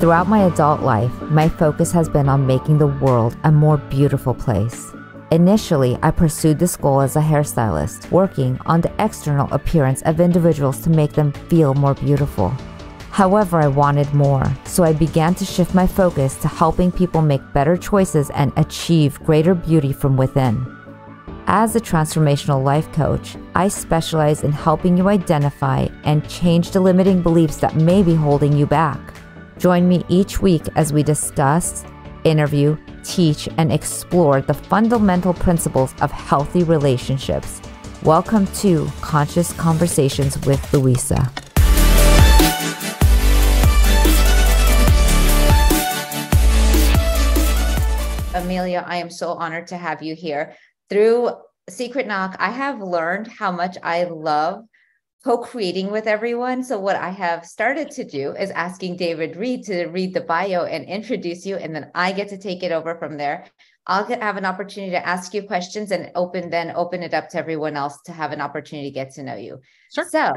Throughout my adult life, my focus has been on making the world a more beautiful place. Initially, I pursued this goal as a hairstylist, working on the external appearance of individuals to make them feel more beautiful. However, I wanted more, so I began to shift my focus to helping people make better choices and achieve greater beauty from within. As a transformational life coach, I specialize in helping you identify and change the limiting beliefs that may be holding you back. Join me each week as we discuss, interview, teach, and explore the fundamental principles of healthy relationships. Welcome to Conscious Conversations with Louisa. Amilya, I am so honored to have you here. Through Secret Knock, I have learned how much I love co-creating with everyone. So what I have started to do is asking David Reed to read the bio and introduce you, and then I get to take it over from there. I'll get, have an opportunity to ask you questions and open then open it up to everyone else to have an opportunity to get to know you. Sure. So,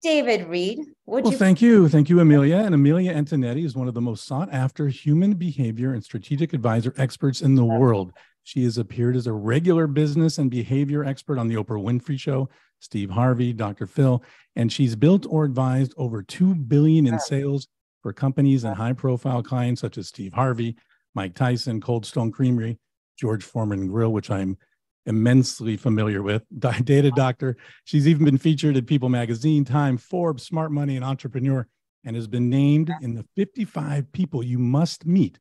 David Reed, would well, you? thank you, thank you, Amilya. And Amilya Antonetti is one of the most sought after human behavior and strategic advisor experts in the world. She has appeared as a regular business and behavior expert on the Oprah Winfrey Show, Steve Harvey, Dr. Phil, and she's built or advised over 2 billion in sales for companies and high-profile clients such as Steve Harvey, Mike Tyson, Cold Stone Creamery, George Foreman Grill, which I'm immensely familiar with. Data Doctor. She's even been featured in People Magazine, Time, Forbes, Smart Money, and Entrepreneur, and has been named in the 55 people you must meet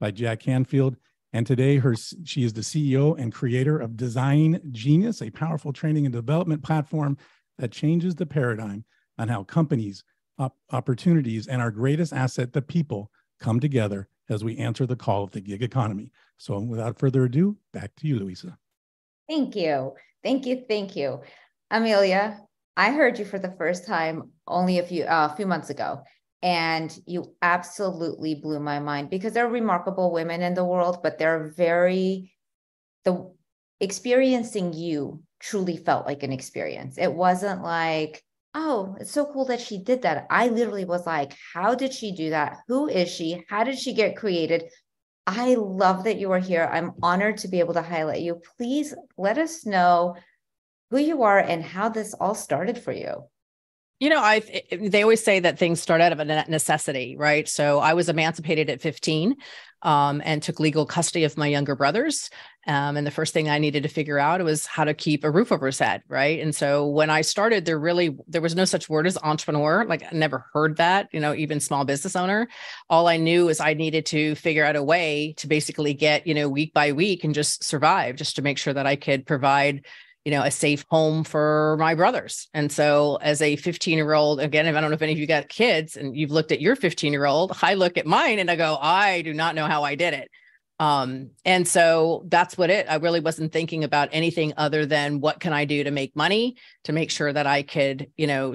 by Jack Canfield. And today, her she is the CEO and creator of Design Genius, a powerful training and development platform that changes the paradigm on how companies, op- opportunities, and our greatest asset, the people, come together as we answer the call of the gig economy. So, without further ado, back to you, Louisa. Thank you, thank you, thank you, Amilya. I heard you for the first time only a few a uh, few months ago, and you absolutely blew my mind because there are remarkable women in the world but they're very the experiencing you truly felt like an experience. It wasn't like oh it's so cool that she did that. I literally was like how did she do that? Who is she? How did she get created? I love that you are here. I'm honored to be able to highlight you. Please let us know who you are and how this all started for you you know, I they always say that things start out of a necessity, right? So I was emancipated at 15 um, and took legal custody of my younger brothers. Um, and the first thing I needed to figure out was how to keep a roof over his head, right? And so when I started, there really there was no such word as entrepreneur. Like I never heard that, you know, even small business owner. All I knew is I needed to figure out a way to basically get, you know, week by week and just survive, just to make sure that I could provide you know, a safe home for my brothers. And so, as a 15 year old, again, I don't know if any of you got kids and you've looked at your 15 year old, I look at mine and I go, I do not know how I did it. Um, and so that's what it, I really wasn't thinking about anything other than what can I do to make money to make sure that I could, you know,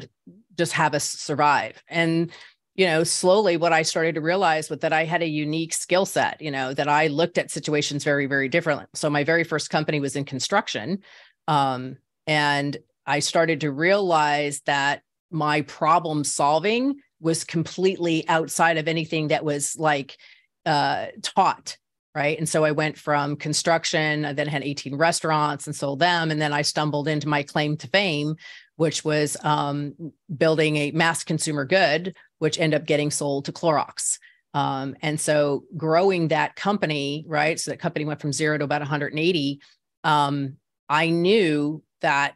just have us survive. And, you know, slowly what I started to realize was that I had a unique skill set, you know, that I looked at situations very, very differently. So my very first company was in construction. Um, and I started to realize that my problem solving was completely outside of anything that was like uh, taught. Right. And so I went from construction, I then had 18 restaurants and sold them. And then I stumbled into my claim to fame, which was um, building a mass consumer good, which ended up getting sold to Clorox. Um, and so growing that company, right? So that company went from zero to about 180. Um, I knew that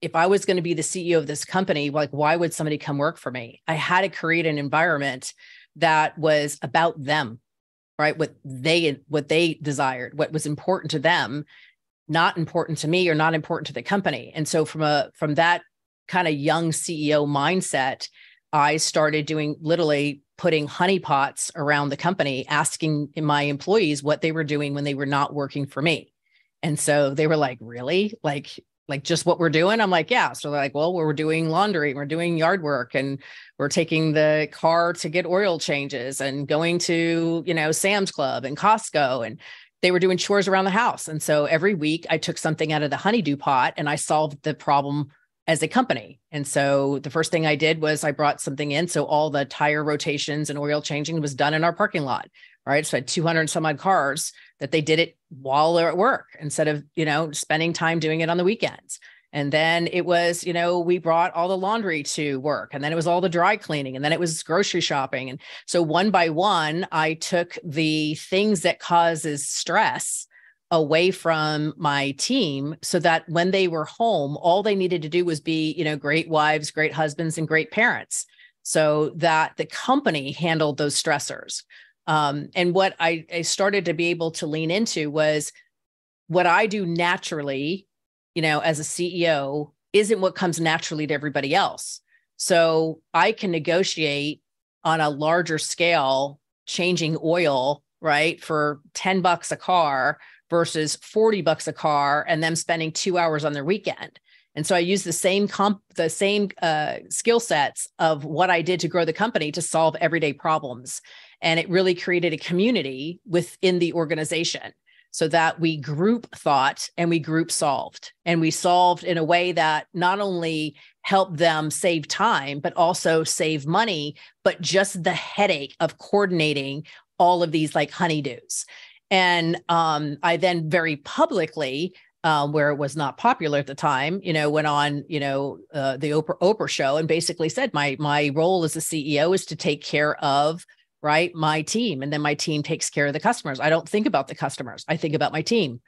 if I was going to be the CEO of this company, like, why would somebody come work for me? I had to create an environment that was about them, right? What they what they desired, what was important to them, not important to me or not important to the company. And so from a from that kind of young CEO mindset, I started doing literally putting honeypots around the company, asking my employees what they were doing when they were not working for me. And so they were like, really? Like, like just what we're doing? I'm like, yeah. So they're like, well, we're doing laundry, we're doing yard work, and we're taking the car to get oil changes and going to, you know, Sam's Club and Costco. And they were doing chores around the house. And so every week I took something out of the honeydew pot and I solved the problem as a company. And so the first thing I did was I brought something in. So all the tire rotations and oil changing was done in our parking lot. Right. So I had 200 some odd cars that they did it while they're at work instead of, you know, spending time doing it on the weekends. And then it was, you know, we brought all the laundry to work and then it was all the dry cleaning and then it was grocery shopping. And so one by one, I took the things that causes stress away from my team so that when they were home, all they needed to do was be, you know, great wives, great husbands, and great parents. So that the company handled those stressors. Um, and what I, I started to be able to lean into was what I do naturally you know, as a CEO isn't what comes naturally to everybody else. So I can negotiate on a larger scale, changing oil, right, for 10 bucks a car versus 40 bucks a car and them spending two hours on their weekend. And so I use the same comp, the same uh, skill sets of what I did to grow the company to solve everyday problems. And it really created a community within the organization so that we group thought and we group solved. And we solved in a way that not only helped them save time, but also save money, but just the headache of coordinating all of these like honeydews. And um, I then very publicly um, where it was not popular at the time, you know, went on, you know, uh, the Oprah Oprah show and basically said my my role as a CEO is to take care of right? My team. And then my team takes care of the customers. I don't think about the customers, I think about my team.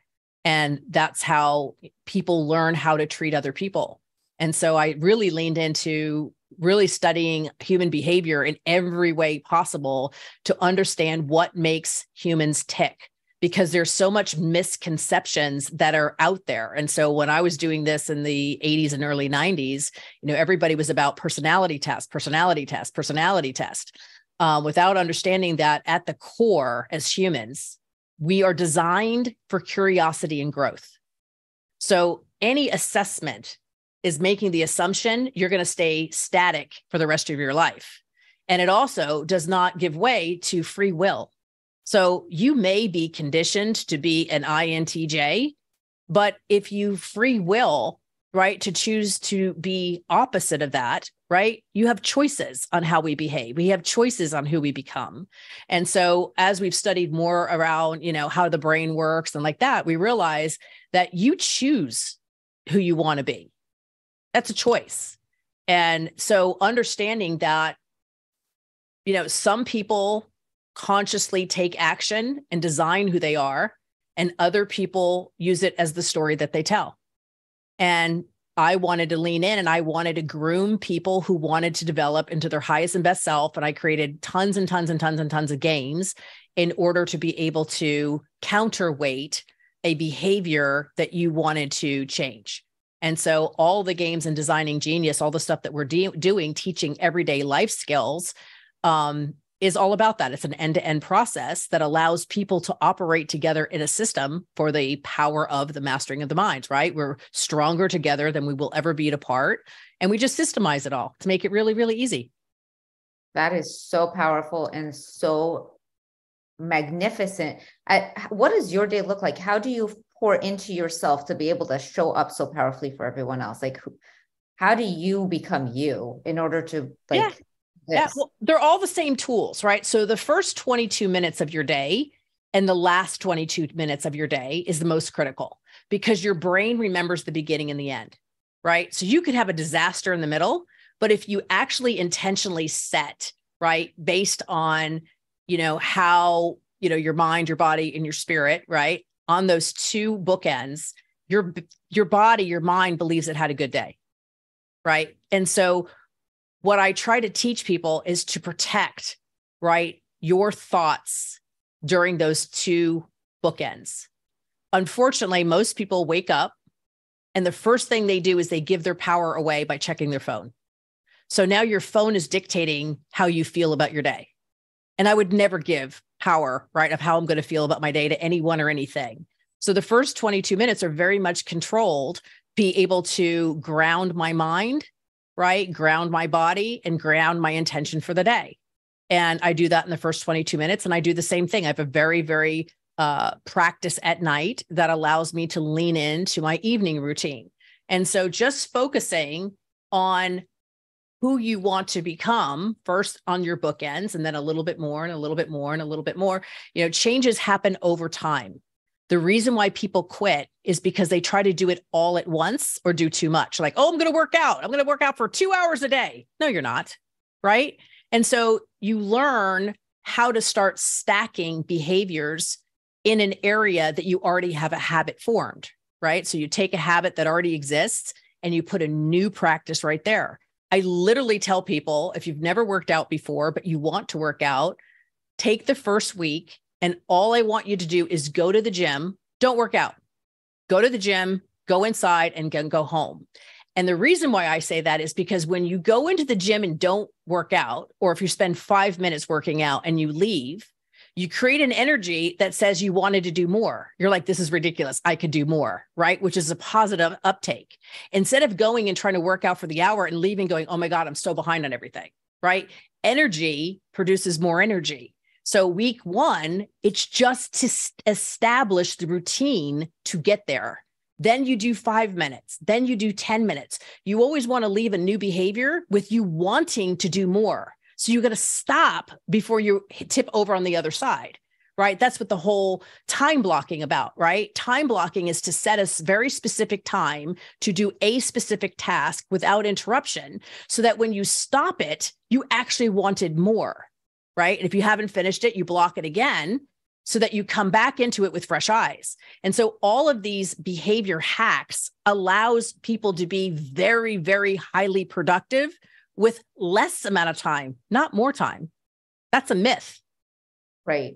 And that's how people learn how to treat other people. And so I really leaned into really studying human behavior in every way possible to understand what makes humans tick because there's so much misconceptions that are out there. And so when I was doing this in the 80s and early 90s, you know, everybody was about personality test, personality test, personality test um, without understanding that at the core, as humans, we are designed for curiosity and growth. So any assessment is making the assumption you're going to stay static for the rest of your life. And it also does not give way to free will. So you may be conditioned to be an INTJ, but if you free will right to choose to be opposite of that right? You have choices on how we behave. We have choices on who we become. And so as we've studied more around you know how the brain works and like that we realize that you choose who you want to be. That's a choice. And so understanding that you know some people consciously take action and design who they are and other people use it as the story that they tell. And I wanted to lean in and I wanted to groom people who wanted to develop into their highest and best self. And I created tons and tons and tons and tons of games in order to be able to counterweight a behavior that you wanted to change. And so, all the games and designing genius, all the stuff that we're de- doing, teaching everyday life skills, um, is all about that. It's an end to end process that allows people to operate together in a system for the power of the mastering of the minds, right? We're stronger together than we will ever be apart. And we just systemize it all to make it really, really easy. That is so powerful and so magnificent. I, what does your day look like? How do you pour into yourself to be able to show up so powerfully for everyone else? Like, how do you become you in order to like yeah. Yeah, well, they're all the same tools, right? So the first 22 minutes of your day and the last 22 minutes of your day is the most critical because your brain remembers the beginning and the end, right? So you could have a disaster in the middle, but if you actually intentionally set, right, based on, you know, how, you know, your mind, your body and your spirit, right? On those two bookends, your your body, your mind believes it had a good day. Right? And so what I try to teach people is to protect, right, your thoughts during those two bookends. Unfortunately, most people wake up and the first thing they do is they give their power away by checking their phone. So now your phone is dictating how you feel about your day. And I would never give power, right, of how I'm going to feel about my day to anyone or anything. So the first 22 minutes are very much controlled, be able to ground my mind right? Ground my body and ground my intention for the day. And I do that in the first 22 minutes. And I do the same thing. I have a very, very uh, practice at night that allows me to lean into my evening routine. And so just focusing on who you want to become first on your bookends and then a little bit more and a little bit more and a little bit more you know changes happen over time the reason why people quit is because they try to do it all at once or do too much. Like oh i'm going to work out. I'm going to work out for 2 hours a day. No you're not right? And so you learn how to start stacking behaviors in an area that you already have a habit formed right? So you take a habit that already exists and you put a new practice right there. I literally tell people if you've never worked out before, but you want to work out, take the first week. And all I want you to do is go to the gym. Don't work out. Go to the gym, go inside, and go home. And the reason why I say that is because when you go into the gym and don't work out, or if you spend five minutes working out and you leave, you create an energy that says you wanted to do more. You're like, this is ridiculous. I could do more, right? Which is a positive uptake. Instead of going and trying to work out for the hour and leaving, going, oh my God, I'm so behind on everything, right? Energy produces more energy. So, week one, it's just to establish the routine to get there. Then you do five minutes. Then you do 10 minutes. You always want to leave a new behavior with you wanting to do more. So you got to stop before you tip over on the other side right? That's what the whole time blocking about, right? Time blocking is to set a very specific time to do a specific task without interruption so that when you stop it, you actually wanted more, right? And if you haven't finished it, you block it again so that you come back into it with fresh eyes. And so all of these behavior hacks allows people to be very very highly productive with less amount of time, not more time. That's a myth. Right.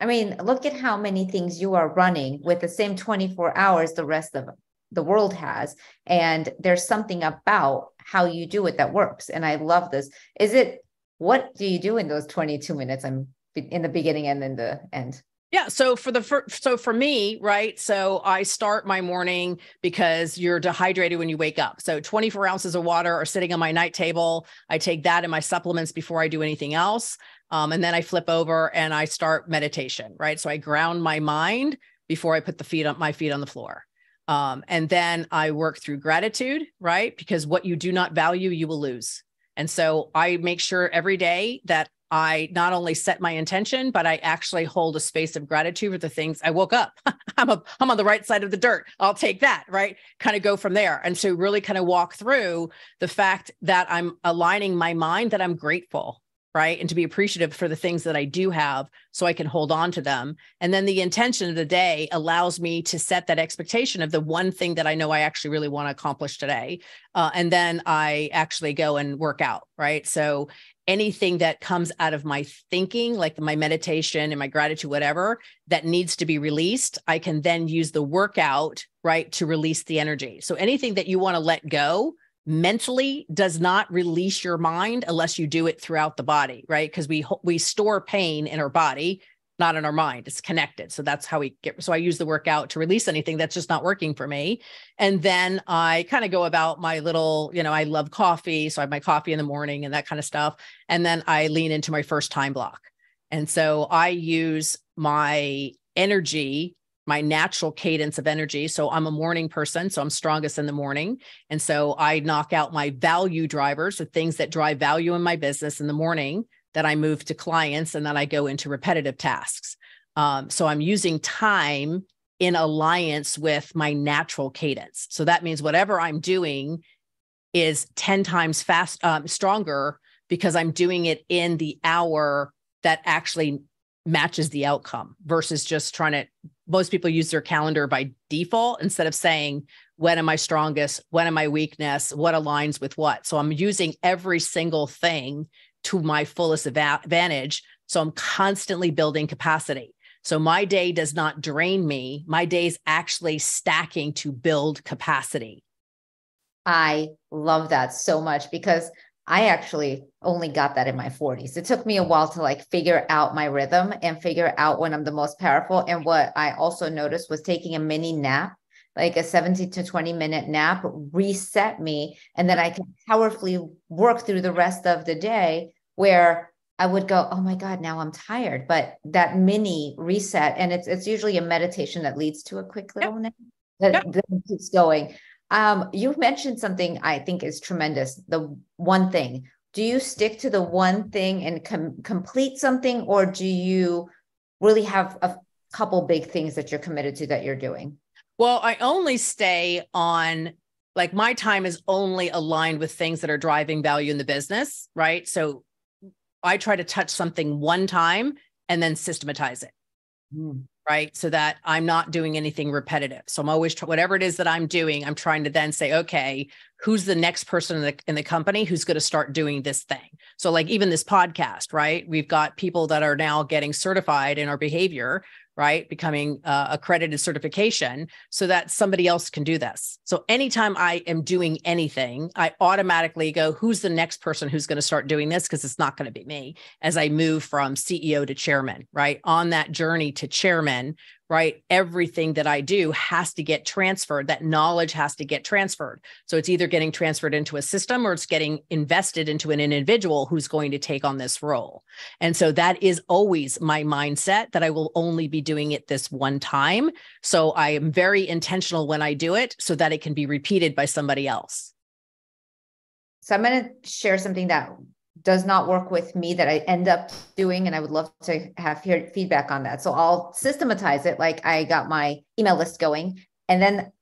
I mean, look at how many things you are running with the same 24 hours the rest of the world has. And there's something about how you do it that works. And I love this. Is it what do you do in those 22 minutes? I'm in the beginning and in the end. Yeah. So for the first, so for me, right. So I start my morning because you're dehydrated when you wake up. So 24 ounces of water are sitting on my night table. I take that and my supplements before I do anything else. Um, and then I flip over and I start meditation. Right. So I ground my mind before I put the feet on my feet on the floor. Um, and then I work through gratitude, right? Because what you do not value, you will lose. And so I make sure every day that I not only set my intention, but I actually hold a space of gratitude for the things I woke up. I'm a, I'm on the right side of the dirt. I'll take that, right? Kind of go from there. And so really kind of walk through the fact that I'm aligning my mind that I'm grateful, right? And to be appreciative for the things that I do have so I can hold on to them. And then the intention of the day allows me to set that expectation of the one thing that I know I actually really want to accomplish today. Uh, and then I actually go and work out, right? So anything that comes out of my thinking, like my meditation and my gratitude, whatever, that needs to be released, I can then use the workout, right, to release the energy. So anything that you want to let go mentally does not release your mind unless you do it throughout the body, right? Because we we store pain in our body not in our mind. It's connected. So that's how we get. So I use the workout to release anything that's just not working for me. And then I kind of go about my little, you know, I love coffee. So I have my coffee in the morning and that kind of stuff. And then I lean into my first time block. And so I use my energy my natural cadence of energy. So I'm a morning person, so I'm strongest in the morning. And so I knock out my value drivers, the things that drive value in my business in the morning that I move to clients and then I go into repetitive tasks. Um, so I'm using time in alliance with my natural cadence. So that means whatever I'm doing is 10 times fast um, stronger because I'm doing it in the hour that actually matches the outcome versus just trying to most people use their calendar by default instead of saying when am i strongest when am i weakness what aligns with what so i'm using every single thing to my fullest advantage. So I'm constantly building capacity. So my day does not drain me. My day is actually stacking to build capacity. I love that so much because I actually only got that in my 40s. It took me a while to like figure out my rhythm and figure out when I'm the most powerful. And what I also noticed was taking a mini nap, like a 17 to 20 minute nap, reset me. And then I can powerfully work through the rest of the day where I would go, oh my God, now I'm tired. But that mini reset, and it's it's usually a meditation that leads to a quick little yep. nap that, yep. that keeps going. Um, you mentioned something I think is tremendous. The one thing. Do you stick to the one thing and com- complete something, or do you really have a couple big things that you're committed to that you're doing? Well, I only stay on like my time is only aligned with things that are driving value in the business, right? So I try to touch something one time and then systematize it. Mm right? So that I'm not doing anything repetitive. So I'm always whatever it is that I'm doing, I'm trying to then say, okay, who's the next person in the in the company who's going to start doing this thing? So like even this podcast, right? We've got people that are now getting certified in our behavior right? Becoming uh, accredited certification so that somebody else can do this. So anytime I am doing anything, I automatically go, who's the next person who's going to start doing this? Because it's not going to be me as I move from CEO to chairman, right? On that journey to chairman, right? Everything that I do has to get transferred. That knowledge has to get transferred. So it's either getting transferred into a system or it's getting invested into an individual who's going to take on this role. And so that is always my mindset that I will only be doing it this one time. So I am very intentional when I do it so that it can be repeated by somebody else. So I'm going to share something that does not work with me that I end up doing. And I would love to have feedback on that. So I'll systematize it. Like I got my email list going and then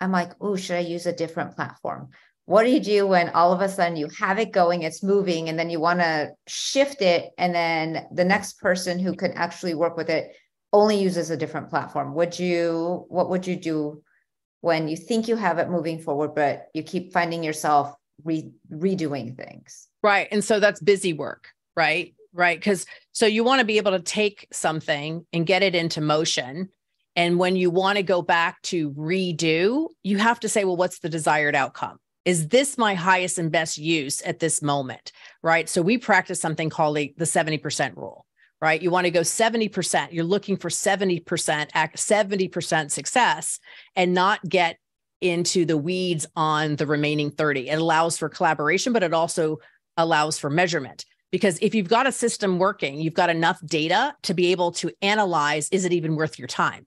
I'm like, oh, should I use a different platform? What do you do when all of a sudden you have it going, it's moving, and then you want to shift it? And then the next person who can actually work with it only uses a different platform. Would you, what would you do when you think you have it moving forward, but you keep finding yourself re- redoing things? Right. And so that's busy work, right? Right. Because so you want to be able to take something and get it into motion. And when you want to go back to redo, you have to say, well, what's the desired outcome? Is this my highest and best use at this moment? Right. So we practice something called the, the 70% rule, right? You want to go 70%. You're looking for 70%, 70% success and not get into the weeds on the remaining 30. It allows for collaboration, but it also allows for measurement. Because if you've got a system working, you've got enough data to be able to analyze is it even worth your time?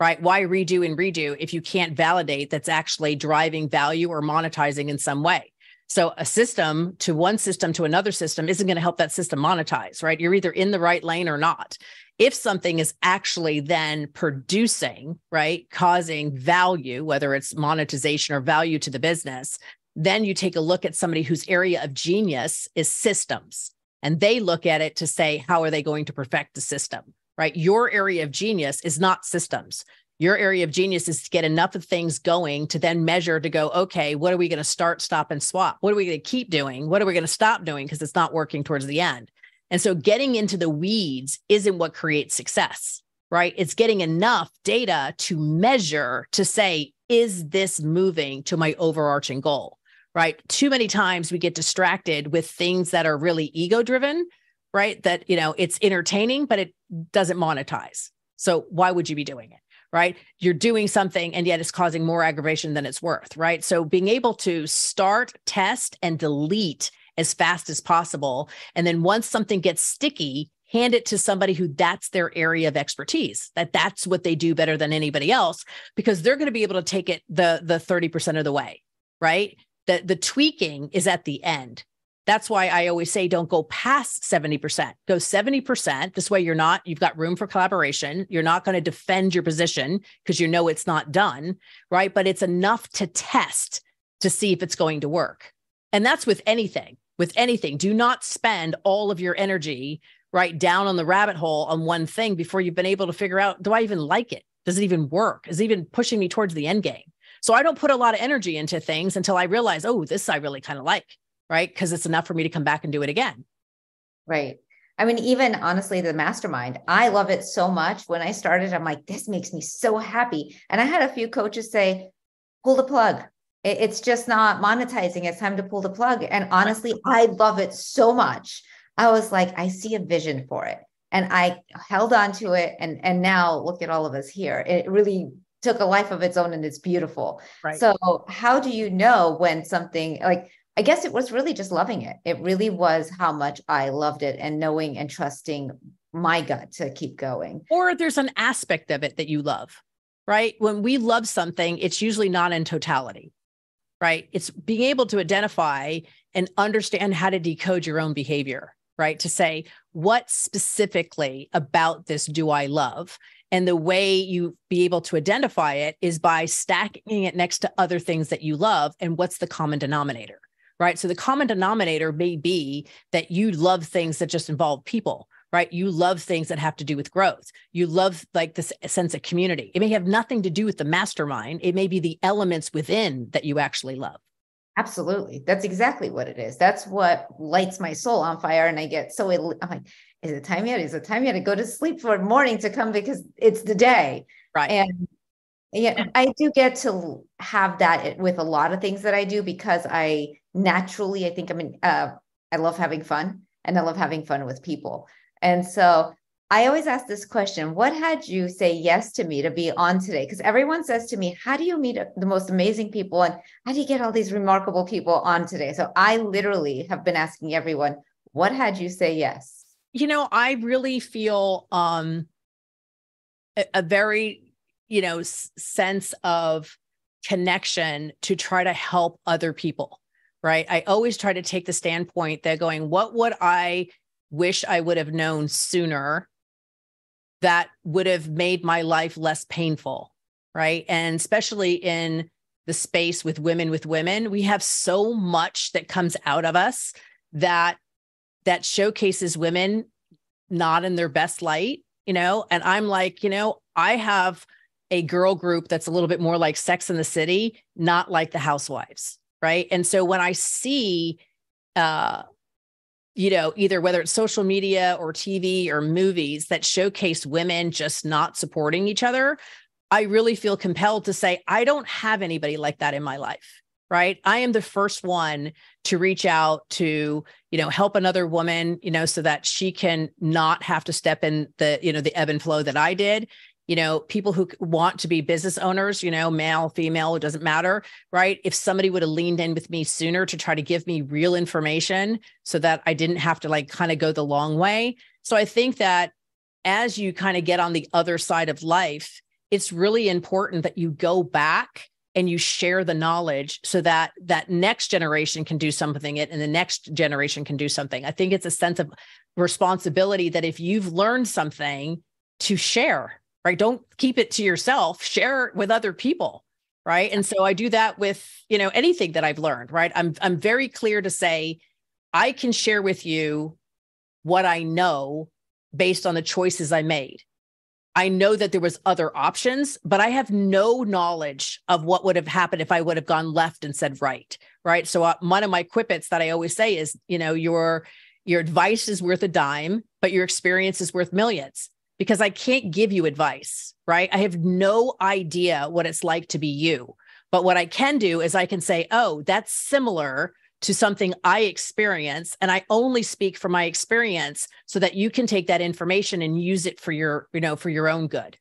Right? Why redo and redo if you can't validate that's actually driving value or monetizing in some way? So a system to one system to another system isn't going to help that system monetize, right? You're either in the right lane or not. If something is actually then producing, right, causing value, whether it's monetization or value to the business, then you take a look at somebody whose area of genius is systems, and they look at it to say, how are they going to perfect the system? Right. Your area of genius is not systems. Your area of genius is to get enough of things going to then measure to go, okay, what are we going to start, stop, and swap? What are we going to keep doing? What are we going to stop doing because it's not working towards the end? And so getting into the weeds isn't what creates success, right? It's getting enough data to measure to say, is this moving to my overarching goal? Right? Too many times we get distracted with things that are really ego driven, right? That, you know, it's entertaining, but it doesn't monetize. So why would you be doing it? Right. You're doing something and yet it's causing more aggravation than it's worth. Right. So being able to start, test, and delete as fast as possible. And then once something gets sticky, hand it to somebody who that's their area of expertise that that's what they do better than anybody else because they're going to be able to take it the the 30% of the way right the, the tweaking is at the end. That's why I always say don't go past 70%. Go 70%. This way you're not, you've got room for collaboration. You're not going to defend your position because you know it's not done, right? But it's enough to test to see if it's going to work. And that's with anything, with anything. Do not spend all of your energy right down on the rabbit hole on one thing before you've been able to figure out do I even like it? Does it even work? Is it even pushing me towards the end game? So I don't put a lot of energy into things until I realize, oh, this I really kind of like, right? Because it's enough for me to come back and do it again. Right. I mean, even honestly, the mastermind, I love it so much. When I started, I'm like, this makes me so happy. And I had a few coaches say, pull the plug. It's just not monetizing. It's time to pull the plug. And honestly, I love it so much. I was like, I see a vision for it. And I held on to it. And, and now look at all of us here. It really took a life of its own and it's beautiful. Right. So how do you know when something like I guess it was really just loving it. It really was how much I loved it and knowing and trusting my gut to keep going. Or there's an aspect of it that you love. right? When we love something, it's usually not in totality, right? It's being able to identify and understand how to decode your own behavior, right? To say, what specifically about this do I love? And the way you be able to identify it is by stacking it next to other things that you love. And what's the common denominator? Right. So the common denominator may be that you love things that just involve people, right? You love things that have to do with growth. You love like this sense of community. It may have nothing to do with the mastermind. It may be the elements within that you actually love. Absolutely. That's exactly what it is. That's what lights my soul on fire. And I get so, I'm like, is it time yet? Is it time yet to go to sleep for morning to come because it's the day? Right. And yeah, I do get to have that with a lot of things that I do because I naturally, I think I'm in, uh, I love having fun and I love having fun with people. And so I always ask this question What had you say yes to me to be on today? Because everyone says to me, How do you meet the most amazing people? And how do you get all these remarkable people on today? So I literally have been asking everyone, What had you say yes? You know, I really feel um a, a very, you know, s- sense of connection to try to help other people, right? I always try to take the standpoint that going, what would I wish I would have known sooner that would have made my life less painful, right? And especially in the space with women with women, we have so much that comes out of us that that showcases women not in their best light, you know? And I'm like, you know, I have a girl group that's a little bit more like Sex in the City, not like the Housewives, right? And so when I see, uh, you know, either whether it's social media or TV or movies that showcase women just not supporting each other, I really feel compelled to say, I don't have anybody like that in my life right? I am the first one to reach out to you know help another woman you know so that she can not have to step in the you know the ebb and flow that i did. You know people who want to be business owners you know male female it doesn't matter right? If somebody would have leaned in with me sooner to try to give me real information so that i didn't have to like kind of go the long way. So i think that as you kind of get on the other side of life it's really important that you go back and you share the knowledge so that that next generation can do something and the next generation can do something. I think it's a sense of responsibility that if you've learned something to share right? Don't keep it to yourself share it with other people right? And so i do that with you know anything that i've learned right? I'm i'm very clear to say i can share with you what i know based on the choices i made I know that there was other options, but I have no knowledge of what would have happened if I would have gone left and said right. Right. So uh, one of my quippets that I always say is, you know, your your advice is worth a dime, but your experience is worth millions because I can't give you advice. Right. I have no idea what it's like to be you. But what I can do is I can say, oh, that's similar to something I experience and I only speak from my experience so that you can take that information and use it for your, you know, for your own good.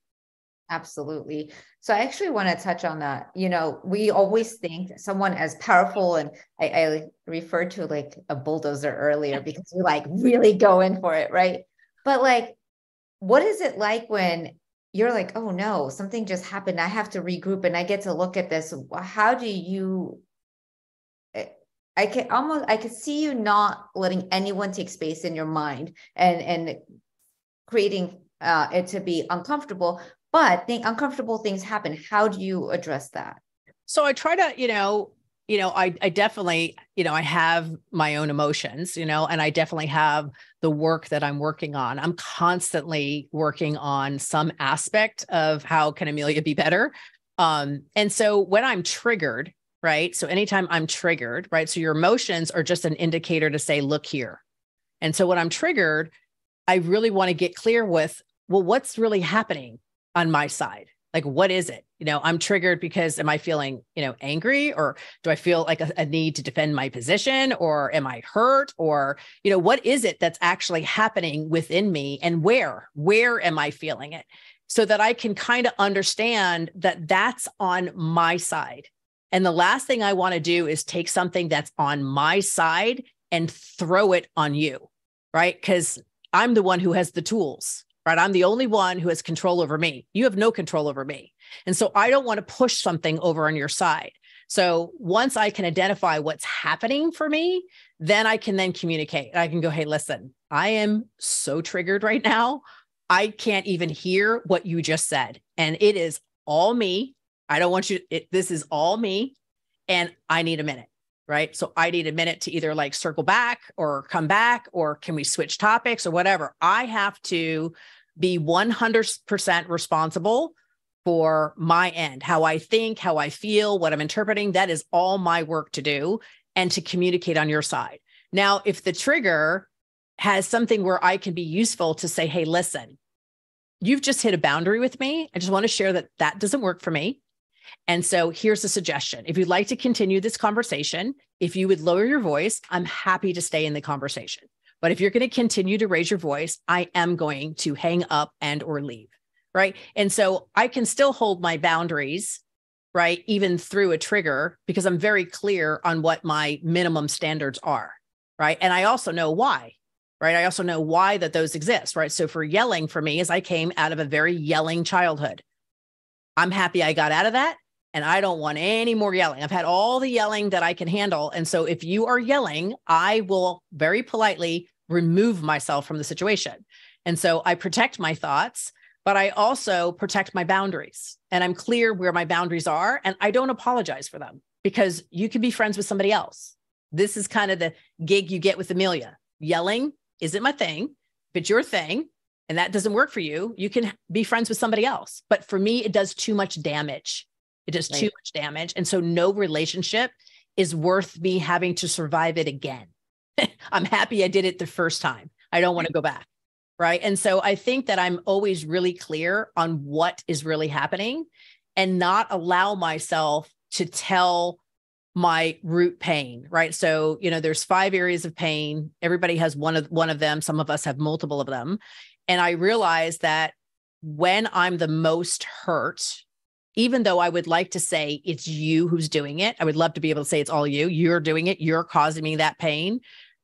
Absolutely. So I actually want to touch on that. You know, we always think someone as powerful and I, I referred to like a bulldozer earlier because we like really go in for it, right? But like, what is it like when you're like, oh no, something just happened. I have to regroup and I get to look at this. How do you I can almost I could see you not letting anyone take space in your mind and and creating uh, it to be uncomfortable. But think uncomfortable things happen. How do you address that? So I try to, you know, you know, I I definitely, you know, I have my own emotions, you know, and I definitely have the work that I'm working on. I'm constantly working on some aspect of how can Amilya be better. Um, and so when I'm triggered, right? So anytime I'm triggered, right? So your emotions are just an indicator to say, look here. And so when I'm triggered, I really want to get clear with, well, what's really happening on my side? Like, what is it? You know, I'm triggered because am I feeling, you know, angry or do I feel like a, a need to defend my position or am I hurt or, you know, what is it that's actually happening within me and where? Where am I feeling it? So that I can kind of understand that that's on my side and the last thing I want to do is take something that's on my side and throw it on you, right? Because I'm the one who has the tools, right? I'm the only one who has control over me. You have no control over me. And so I don't want to push something over on your side. So once I can identify what's happening for me, then I can then communicate. I can go, hey, listen, I am so triggered right now. I can't even hear what you just said. And it is all me. I don't want you, it, this is all me. And I need a minute. Right. So I need a minute to either like circle back or come back, or can we switch topics or whatever? I have to be 100% responsible for my end, how I think, how I feel, what I'm interpreting. That is all my work to do and to communicate on your side. Now, if the trigger has something where I can be useful to say, hey, listen, you've just hit a boundary with me. I just want to share that that doesn't work for me. And so here's a suggestion. If you'd like to continue this conversation, if you would lower your voice, I'm happy to stay in the conversation. But if you're going to continue to raise your voice, I am going to hang up and or leave. Right. And so I can still hold my boundaries, right, even through a trigger because I'm very clear on what my minimum standards are. Right. And I also know why right? I also know why that those exist, right? So for yelling for me is I came out of a very yelling childhood. I'm happy I got out of that and I don't want any more yelling. I've had all the yelling that I can handle. And so if you are yelling, I will very politely remove myself from the situation. And so I protect my thoughts, but I also protect my boundaries and I'm clear where my boundaries are and I don't apologize for them because you can be friends with somebody else. This is kind of the gig you get with Amilya. Yelling isn't my thing. but your thing and that doesn't work for you, you can be friends with somebody else. But for me, it does too much damage. It does right. too much damage. And so no relationship is worth me having to survive it again. I'm happy I did it the first time. I don't want to go back. Right. And so I think that I'm always really clear on what is really happening and not allow myself to tell my root pain right so you know there's five areas of pain everybody has one of one of them some of us have multiple of them and i realize that when i'm the most hurt even though i would like to say it's you who's doing it i would love to be able to say it's all you you're doing it you're causing me that pain.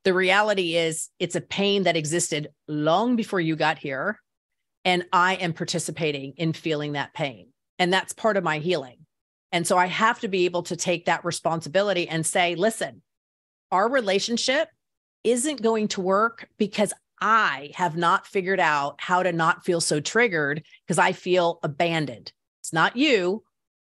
The reality is it's a pain that existed long before you got here and i am participating in feeling that pain and that's part of my healing. And so I have to be able to take that responsibility and say, listen, our relationship isn't going to work because I have not figured out how to not feel so triggered because I feel abandoned. It's not you.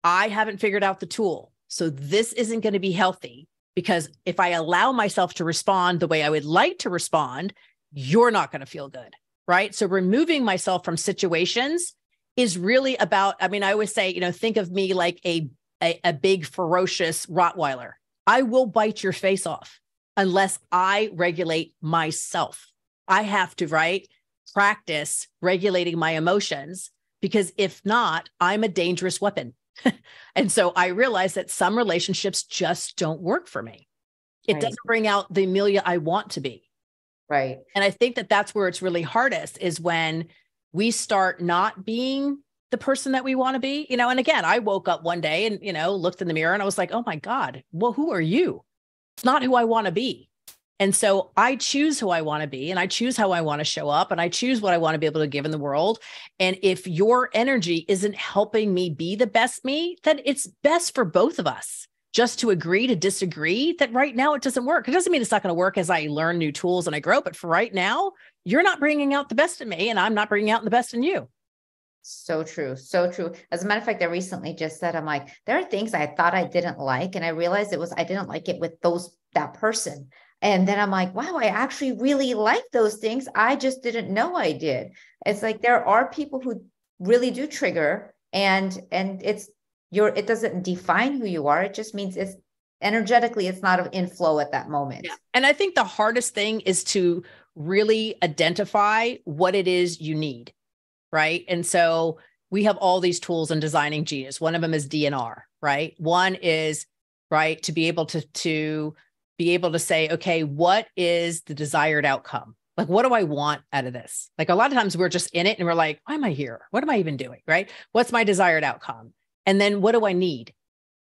I haven't figured out the tool. So this isn't going to be healthy because if I allow myself to respond the way I would like to respond, you're not going to feel good. Right. So removing myself from situations is really about i mean i always say you know think of me like a, a, a big ferocious rottweiler i will bite your face off unless i regulate myself i have to right practice regulating my emotions because if not i'm a dangerous weapon and so i realize that some relationships just don't work for me it right. doesn't bring out the amilya i want to be right and i think that that's where it's really hardest is when we start not being the person that we want to be, you know. And again, I woke up one day and, you know, looked in the mirror and I was like, oh my God, well, who are you? It's not who I want to be. And so I choose who I want to be and I choose how I want to show up and I choose what I want to be able to give in the world. And if your energy isn't helping me be the best me, then it's best for both of us just to agree to disagree that right now it doesn't work. It doesn't mean it's not going to work as I learn new tools and I grow, but for right now, you're not bringing out the best in me and I'm not bringing out the best in you. So true. So true. As a matter of fact, I recently just said, I'm like, there are things I thought I didn't like. And I realized it was, I didn't like it with those, that person. And then I'm like, wow, I actually really like those things. I just didn't know I did. It's like there are people who really do trigger and and it's your it doesn't define who you are. It just means it's energetically it's not in flow at that moment. Yeah. And I think the hardest thing is to really identify what it is you need. Right. And so we have all these tools in designing genius. One of them is DNR, right? One is right to be able to to be able to say, okay, what is the desired outcome? Like, what do I want out of this? Like, a lot of times we're just in it and we're like, why am I here? What am I even doing? Right. What's my desired outcome? And then what do I need?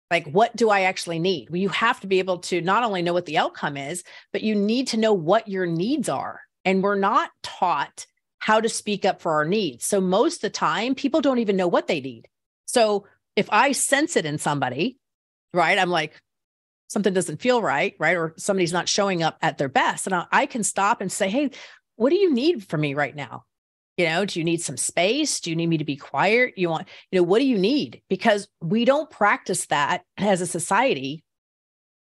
Like, what do I actually need? Well, you have to be able to not only know what the outcome is, but you need to know what your needs are. And we're not taught how to speak up for our needs. So most of the time, people don't even know what they need. So if I sense it in somebody, right, I'm like, something doesn't feel right, right? Or somebody's not showing up at their best. And I, I can stop and say, hey, what do you need from me right now? You know, do you need some space? Do you need me to be quiet? You want, you know, what do you need? Because we don't practice that as a society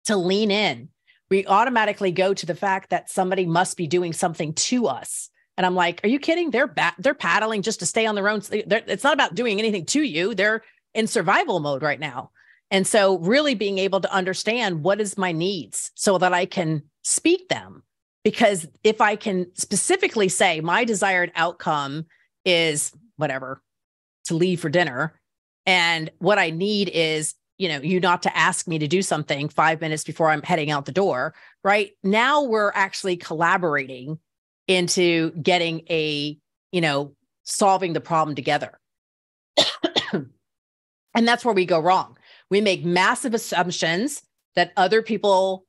to lean in. We automatically go to the fact that somebody must be doing something to us. And I'm like, are you kidding? They're bat- they're paddling just to stay on their own. They're, it's not about doing anything to you. They're in survival mode right now. And so really being able to understand what is my needs so that I can speak them because if I can specifically say my desired outcome is whatever to leave for dinner, and what I need is, you know, you not to ask me to do something five minutes before I'm heading out the door, right? Now we're actually collaborating into getting a, you know, solving the problem together. and that's where we go wrong. We make massive assumptions that other people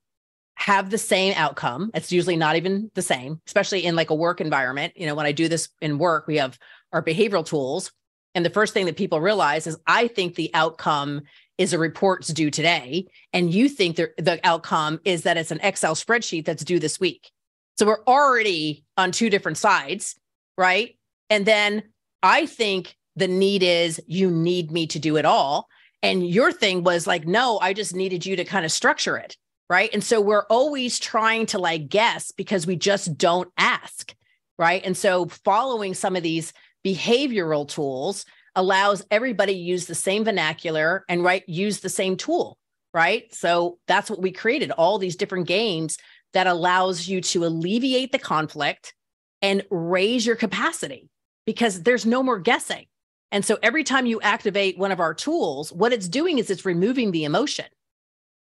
have the same outcome. It's usually not even the same, especially in like a work environment. You know, when I do this in work, we have our behavioral tools. And the first thing that people realize is I think the outcome is a report's due today. And you think the, the outcome is that it's an Excel spreadsheet that's due this week. So we're already on two different sides, right? And then I think the need is you need me to do it all. And your thing was like, no, I just needed you to kind of structure it right? And so we're always trying to like guess because we just don't ask, right? And so following some of these behavioral tools allows everybody to use the same vernacular and right use the same tool, right? So that's what we created all these different games that allows you to alleviate the conflict and raise your capacity because there's no more guessing. And so every time you activate one of our tools, what it's doing is it's removing the emotion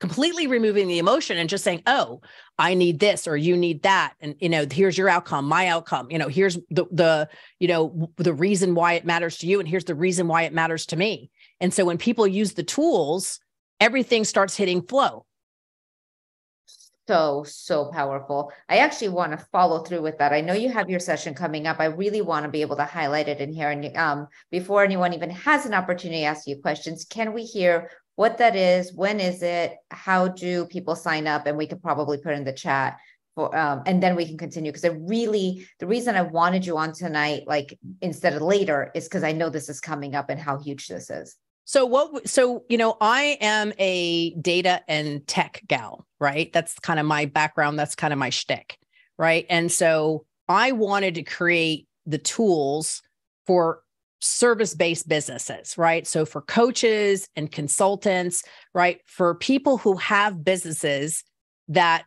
completely removing the emotion and just saying oh i need this or you need that and you know here's your outcome my outcome you know here's the the you know the reason why it matters to you and here's the reason why it matters to me. And so when people use the tools everything starts hitting flow so so powerful. I actually want to follow through with that. I know you have your session coming up. I really want to be able to highlight it in here. And um, before anyone even has an opportunity to ask you questions can we hear what that is, when is it, how do people sign up, and we could probably put in the chat for, um, and then we can continue. Because I really the reason I wanted you on tonight, like instead of later, is because I know this is coming up and how huge this is. So what? So you know, I am a data and tech gal, right? That's kind of my background. That's kind of my shtick, right? And so I wanted to create the tools for service based businesses, right? So for coaches and consultants, right? For people who have businesses that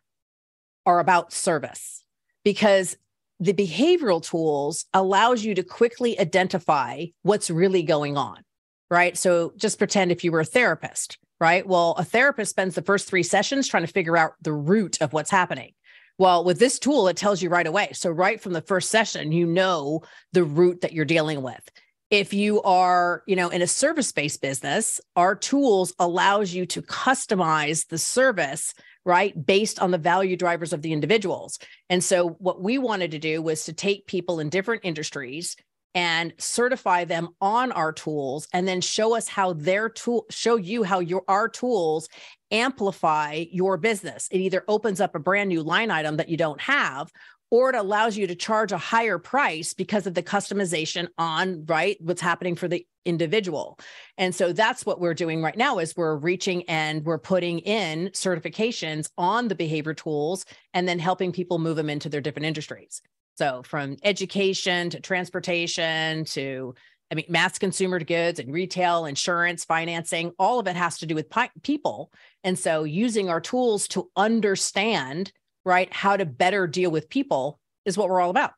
are about service, because the behavioral tools allows you to quickly identify what's really going on, right? So just pretend if you were a therapist, right? Well, a therapist spends the first three sessions trying to figure out the root of what's happening. Well, with this tool, it tells you right away. So, right from the first session, you know the root that you're dealing with if you are you know in a service based business our tools allows you to customize the service right based on the value drivers of the individuals and so what we wanted to do was to take people in different industries and certify them on our tools and then show us how their tool show you how your our tools amplify your business. It either opens up a brand new line item that you don't have or it allows you to charge a higher price because of the customization on right what's happening for the individual. And so that's what we're doing right now is we're reaching and we're putting in certifications on the behavior tools and then helping people move them into their different industries so from education to transportation to I mean, mass consumer goods and retail, insurance, financing, all of it has to do with people. And so using our tools to understand right? How to better deal with people is what we're all about.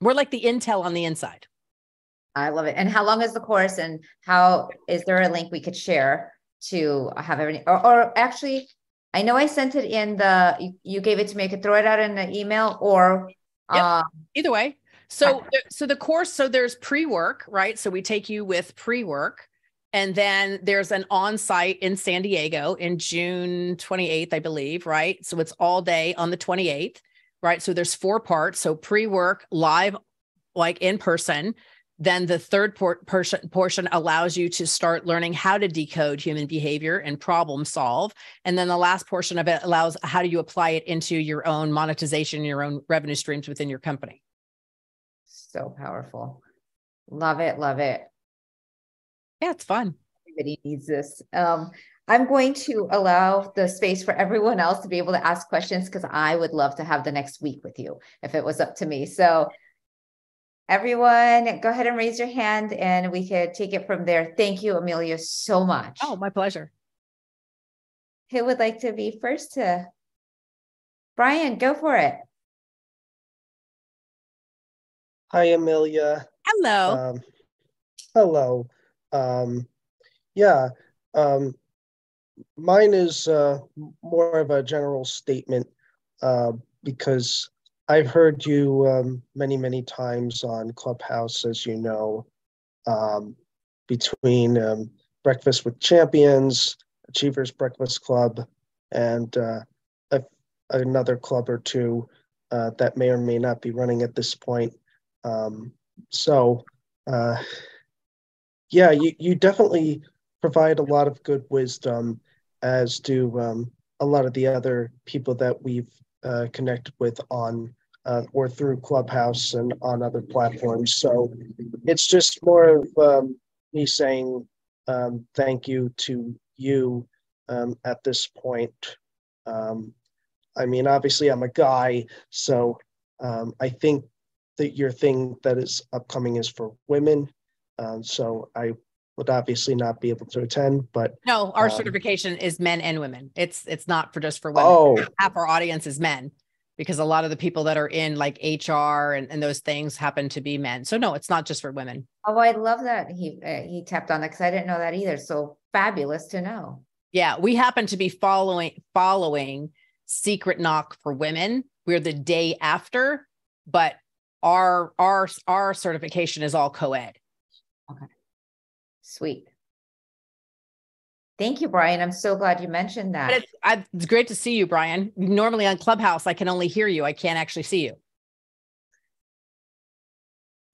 We're like the intel on the inside. I love it. And how long is the course and how is there a link we could share to have everything or, or actually I know I sent it in the you, you, gave it to me. I could throw it out in the email or yep. uh, either way. So so the course, so there's pre-work, right? So we take you with pre-work. And then there's an on site in San Diego in June 28th, I believe, right? So it's all day on the 28th, right? So there's four parts. So pre work, live like in person then the third por- portion, portion allows you to start learning how to decode human behavior and problem solve. And then the last portion of it allows how do you apply it into your own monetization your own revenue streams within your company? So powerful. Love it love it. Yeah it's fun. Everybody needs this. Um, i'm going to allow the space for everyone else to be able to ask questions because i would love to have the next week with you if it was up to me. So Everyone, go ahead and raise your hand and we could take it from there. Thank you, Amilya, so much. Oh, my pleasure. Who would like to be first to? Brian, go for it. Hi, Amilya. Hello. Um, hello. Um, yeah, um, mine is uh, more of a general statement uh, because I've heard you um, many, many times on Clubhouse, as you know, um, between um, Breakfast with Champions, Achievers Breakfast Club, and uh, a, another club or two uh, that may or may not be running at this point. Um, so, uh, yeah, you, you definitely provide a lot of good wisdom, as do um, a lot of the other people that we've uh, connected with on uh, or through Clubhouse and on other platforms. So it's just more of um, me saying um, thank you to you um, at this point. Um, I mean, obviously, I'm a guy, so um, I think that your thing that is upcoming is for women. Um, so I would obviously not be able to attend, but no, our certification is men and women. It's it's not for just for women. Oh, half our audience is men because a lot of the people that are in like HR and, and those things happen to be men. So no, it's not just for women. Oh, I love that he uh, he tapped on that because I didn't know that either. So fabulous to know. Yeah, we happen to be following following Secret Knock for women. We're the day after, but our our our certification is all co-ed. Okay, sweet. Thank you, Brian. I'm so glad you mentioned that. It's, I, it's, great to see you, Brian. Normally on Clubhouse, I can only hear you. I can't actually see you.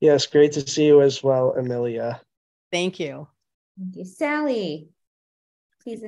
Yes, great to see you as well, Amilya. Thank you. Thank you, Sally. Please.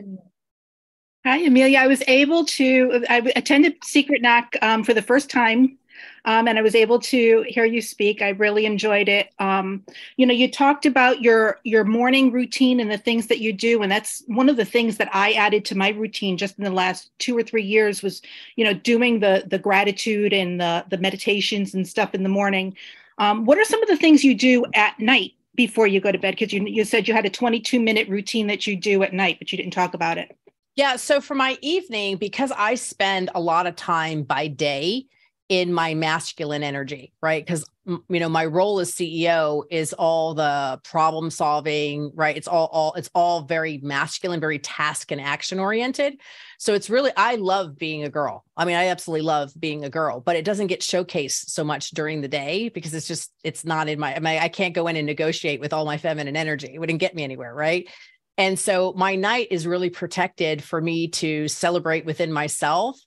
Hi, Amilya. I was able to, I attended Secret Knock um, for the first time um, and I was able to hear you speak. I really enjoyed it. Um, you know, you talked about your your morning routine and the things that you do, and that's one of the things that I added to my routine just in the last two or three years was, you know, doing the the gratitude and the the meditations and stuff in the morning. Um, what are some of the things you do at night before you go to bed? Because you you said you had a 22 minute routine that you do at night, but you didn't talk about it. Yeah. So for my evening, because I spend a lot of time by day in my masculine energy, right? Because you know my role as CEO is all the problem solving, right? It's all all it's all very masculine, very task and action oriented. So it's really I love being a girl. I mean, I absolutely love being a girl, but it doesn't get showcased so much during the day because it's just it's not in my I, mean, I can't go in and negotiate with all my feminine energy. It wouldn't get me anywhere, right? And so my night is really protected for me to celebrate within myself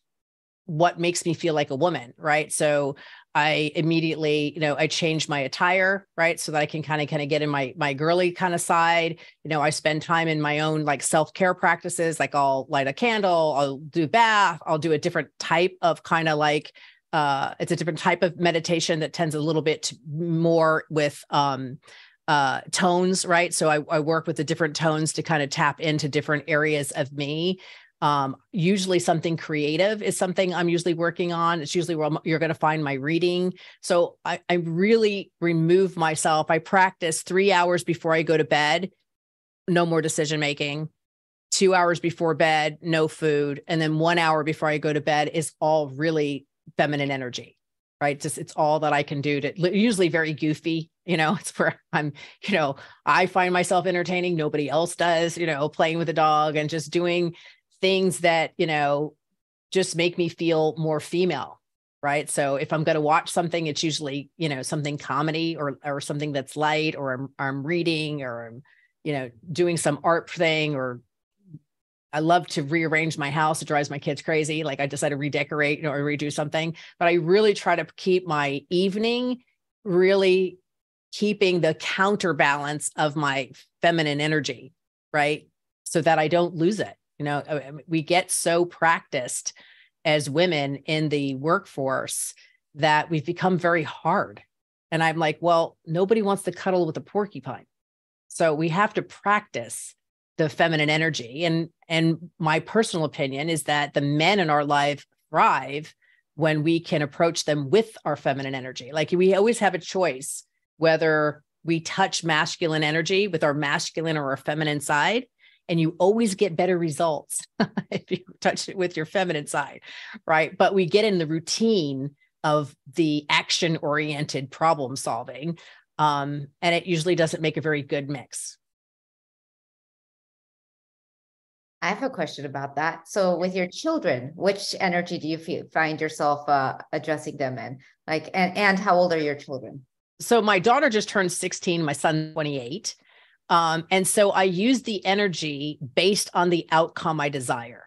what makes me feel like a woman, right? So I immediately, you know, I change my attire, right? So that I can kind of kind of get in my my girly kind of side. You know, I spend time in my own like self-care practices, like I'll light a candle, I'll do bath, I'll do a different type of kind of like uh it's a different type of meditation that tends a little bit more with um uh tones right so I, I work with the different tones to kind of tap into different areas of me um, usually something creative is something I'm usually working on. It's usually where you're going to find my reading. So I, I really remove myself. I practice three hours before I go to bed, no more decision making. Two hours before bed, no food. And then one hour before I go to bed is all really feminine energy, right? Just it's all that I can do to usually very goofy. You know, it's where I'm, you know, I find myself entertaining. Nobody else does, you know, playing with a dog and just doing things that, you know, just make me feel more female. Right. So if I'm going to watch something, it's usually, you know, something comedy or, or something that's light or I'm, I'm reading or I'm, you know, doing some art thing or I love to rearrange my house. It drives my kids crazy. Like I decided to redecorate you know, or redo something, but I really try to keep my evening really keeping the counterbalance of my feminine energy, right? So that I don't lose it. You know, we get so practiced as women in the workforce that we've become very hard. And I'm like, well, nobody wants to cuddle with a porcupine. So we have to practice the feminine energy. And and my personal opinion is that the men in our life thrive when we can approach them with our feminine energy. Like we always have a choice whether we touch masculine energy with our masculine or our feminine side and you always get better results if you touch it with your feminine side right but we get in the routine of the action oriented problem solving um, and it usually doesn't make a very good mix I have a question about that. So, with your children, which energy do you feel, find yourself uh, addressing them in? Like, and and how old are your children? So, my daughter just turned 16. My son 28. Um, and so I use the energy based on the outcome I desire.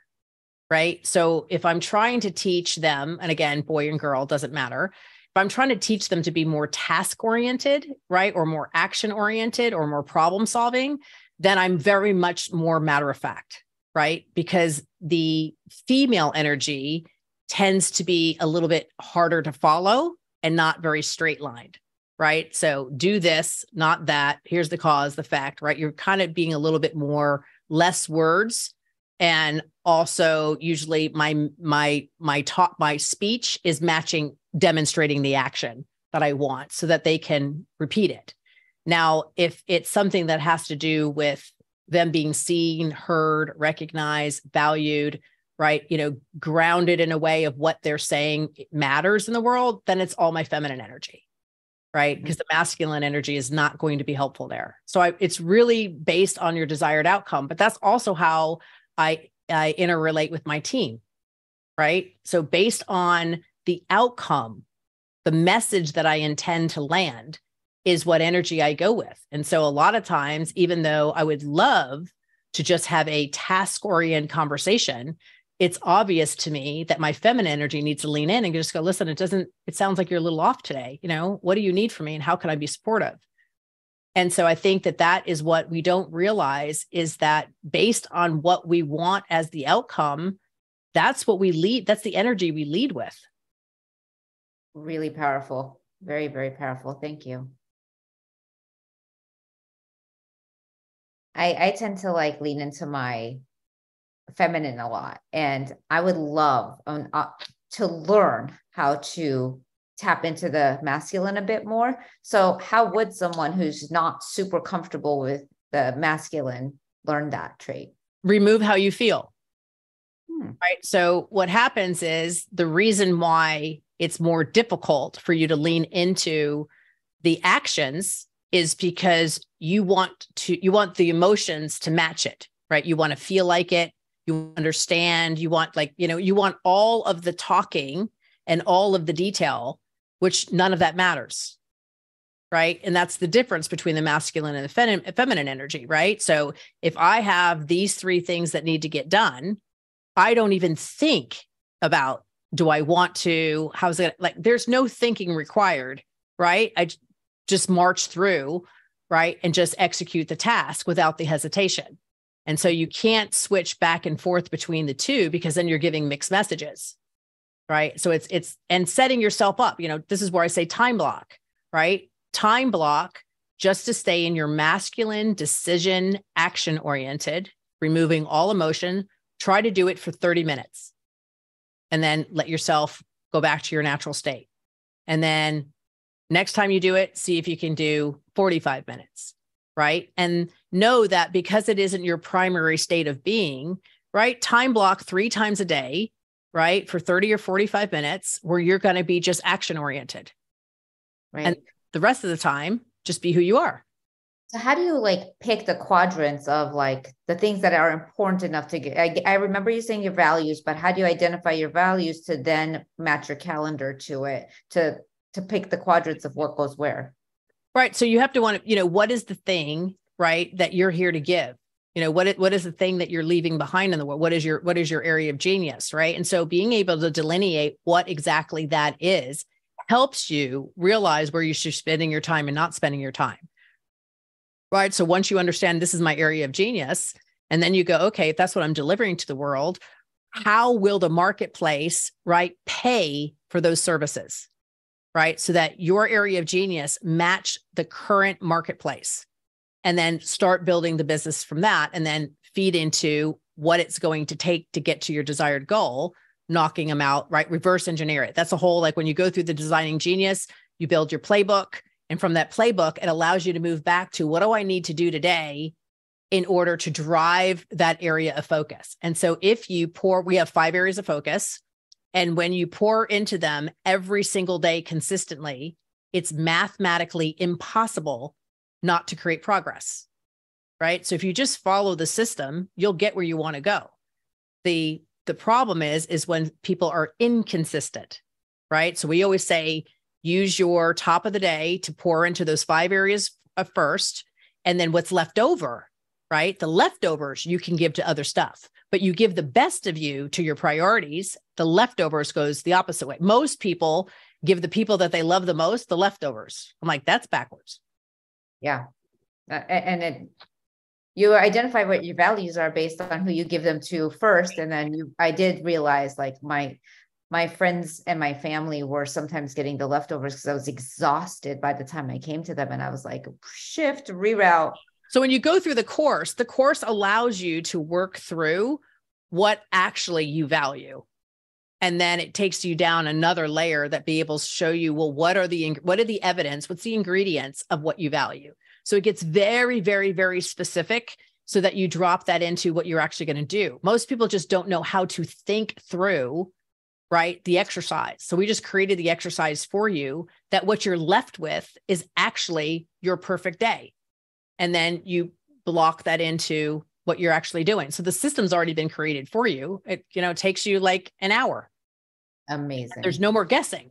Right. So if I'm trying to teach them, and again, boy and girl doesn't matter. If I'm trying to teach them to be more task oriented, right, or more action oriented or more problem solving, then I'm very much more matter of fact, right? Because the female energy tends to be a little bit harder to follow and not very straight lined right? So do this, not that. Here's the cause, the fact, right? You're kind of being a little bit more less words and also usually my my my talk my speech is matching demonstrating the action that I want so that they can repeat it. Now, if it's something that has to do with them being seen, heard, recognized, valued, right? You know, grounded in a way of what they're saying matters in the world, then it's all my feminine energy right? Because mm-hmm. the masculine energy is not going to be helpful there. So I, it's really based on your desired outcome, but that's also how I, I interrelate with my team, right? So based on the outcome, the message that I intend to land is what energy I go with. And so a lot of times, even though I would love to just have a task oriented conversation, it's obvious to me that my feminine energy needs to lean in and just go, listen, it doesn't, it sounds like you're a little off today. You know, what do you need from me and how can I be supportive? And so I think that that is what we don't realize is that based on what we want as the outcome, that's what we lead, that's the energy we lead with. Really powerful. Very, very powerful. Thank you. I, I tend to like lean into my feminine a lot. And i would love um, uh, to learn how to tap into the masculine a bit more. So how would someone who's not super comfortable with the masculine learn that trait? Remove how you feel. Hmm. right? So what happens is the reason why it's more difficult for you to lean into the actions is because you want to you want the emotions to match it right? You want to feel like it you understand you want like you know you want all of the talking and all of the detail which none of that matters right? And that's the difference between the masculine and the fem- feminine energy right? So if i have these three things that need to get done i don't even think about do i want to how's it like there's no thinking required right? I just march through right? And just execute the task without the hesitation and so you can't switch back and forth between the two because then you're giving mixed messages. Right. So it's, it's, and setting yourself up, you know, this is where I say time block, right? Time block just to stay in your masculine decision action oriented, removing all emotion. Try to do it for 30 minutes and then let yourself go back to your natural state. And then next time you do it, see if you can do 45 minutes right? And know that because it isn't your primary state of being, right? Time block three times a day, right? For 30 or 45 minutes where you're going to be just action oriented. Right. And the rest of the time, just be who you are. So how do you like pick the quadrants of like the things that are important enough to get? I, I remember you saying your values, but how do you identify your values to then match your calendar to it to to pick the quadrants of what goes where? Right. So you have to want to, you know, what is the thing, right, that you're here to give? You know, what is, what is the thing that you're leaving behind in the world? What is your what is your area of genius, right? And so being able to delineate what exactly that is helps you realize where you should be spending your time and not spending your time. Right. So once you understand this is my area of genius, and then you go, okay, if that's what I'm delivering to the world, how will the marketplace, right, pay for those services? Right. So that your area of genius match the current marketplace and then start building the business from that and then feed into what it's going to take to get to your desired goal knocking them out, right? Reverse engineer it. That's a whole like when you go through the designing genius, you build your playbook. And from that playbook, it allows you to move back to what do I need to do today in order to drive that area of focus. And so if you pour, we have five areas of focus. And when you pour into them every single day consistently, it's mathematically impossible not to create progress. Right. So if you just follow the system, you'll get where you want to go. The the problem is is when people are inconsistent right so we always say use your top of the day to pour into those five areas first and then what's left over right? The leftovers you can give to other stuff but you give the best of you to your priorities the leftovers goes the opposite way. Most people give the people that they love the most the leftovers. I'm like that's backwards. Yeah. Uh, and it you identify what your values are based on who you give them to first and then you i did realize like my my friends and my family were sometimes getting the leftovers because i was exhausted by the time i came to them and i was like shift reroute so when you go through the course the course allows you to work through what actually you value and then it takes you down another layer that be able to show you well what are the what are the evidence what's the ingredients of what you value so it gets very, very, very specific so that you drop that into what you're actually going to do. Most people just don't know how to think through, right? The exercise. So we just created the exercise for you that what you're left with is actually your perfect day. And then you block that into what you're actually doing. So the system's already been created for you. It, you know, takes you like an hour. Amazing. There's no more guessing.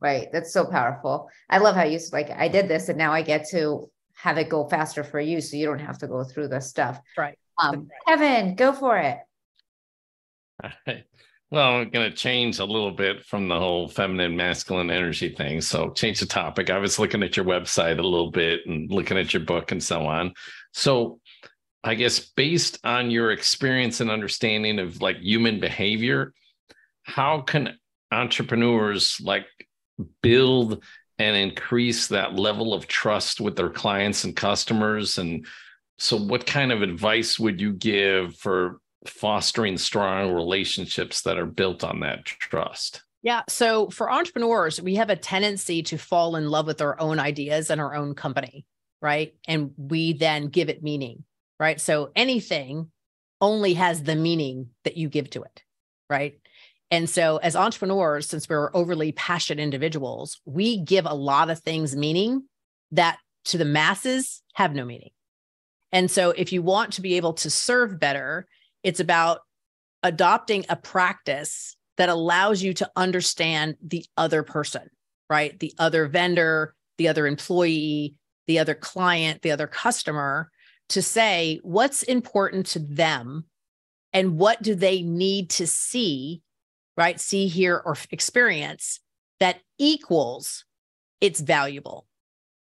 Right. That's so powerful. I love how you like I did this and now I get to have it go faster for you so you don't have to go through the stuff. Right. Um, Kevin, go for it. Well, I'm going to change a little bit from the whole feminine masculine energy thing. So, change the topic. I was looking at your website a little bit and looking at your book and so on. So, I guess based on your experience and understanding of like human behavior, how can entrepreneurs like build and increase that level of trust with their clients and customers and so what kind of advice would you give for fostering strong relationships that are built on that trust. Yeah so for entrepreneurs we have a tendency to fall in love with our own ideas and our own company right? And we then give it meaning right? So anything only has the meaning that you give to it right? And so, as entrepreneurs, since we're overly passionate individuals, we give a lot of things meaning that to the masses have no meaning. And so, if you want to be able to serve better, it's about adopting a practice that allows you to understand the other person, right? The other vendor, the other employee, the other client, the other customer, to say what's important to them and what do they need to see right? See, hear, or experience that equals it's valuable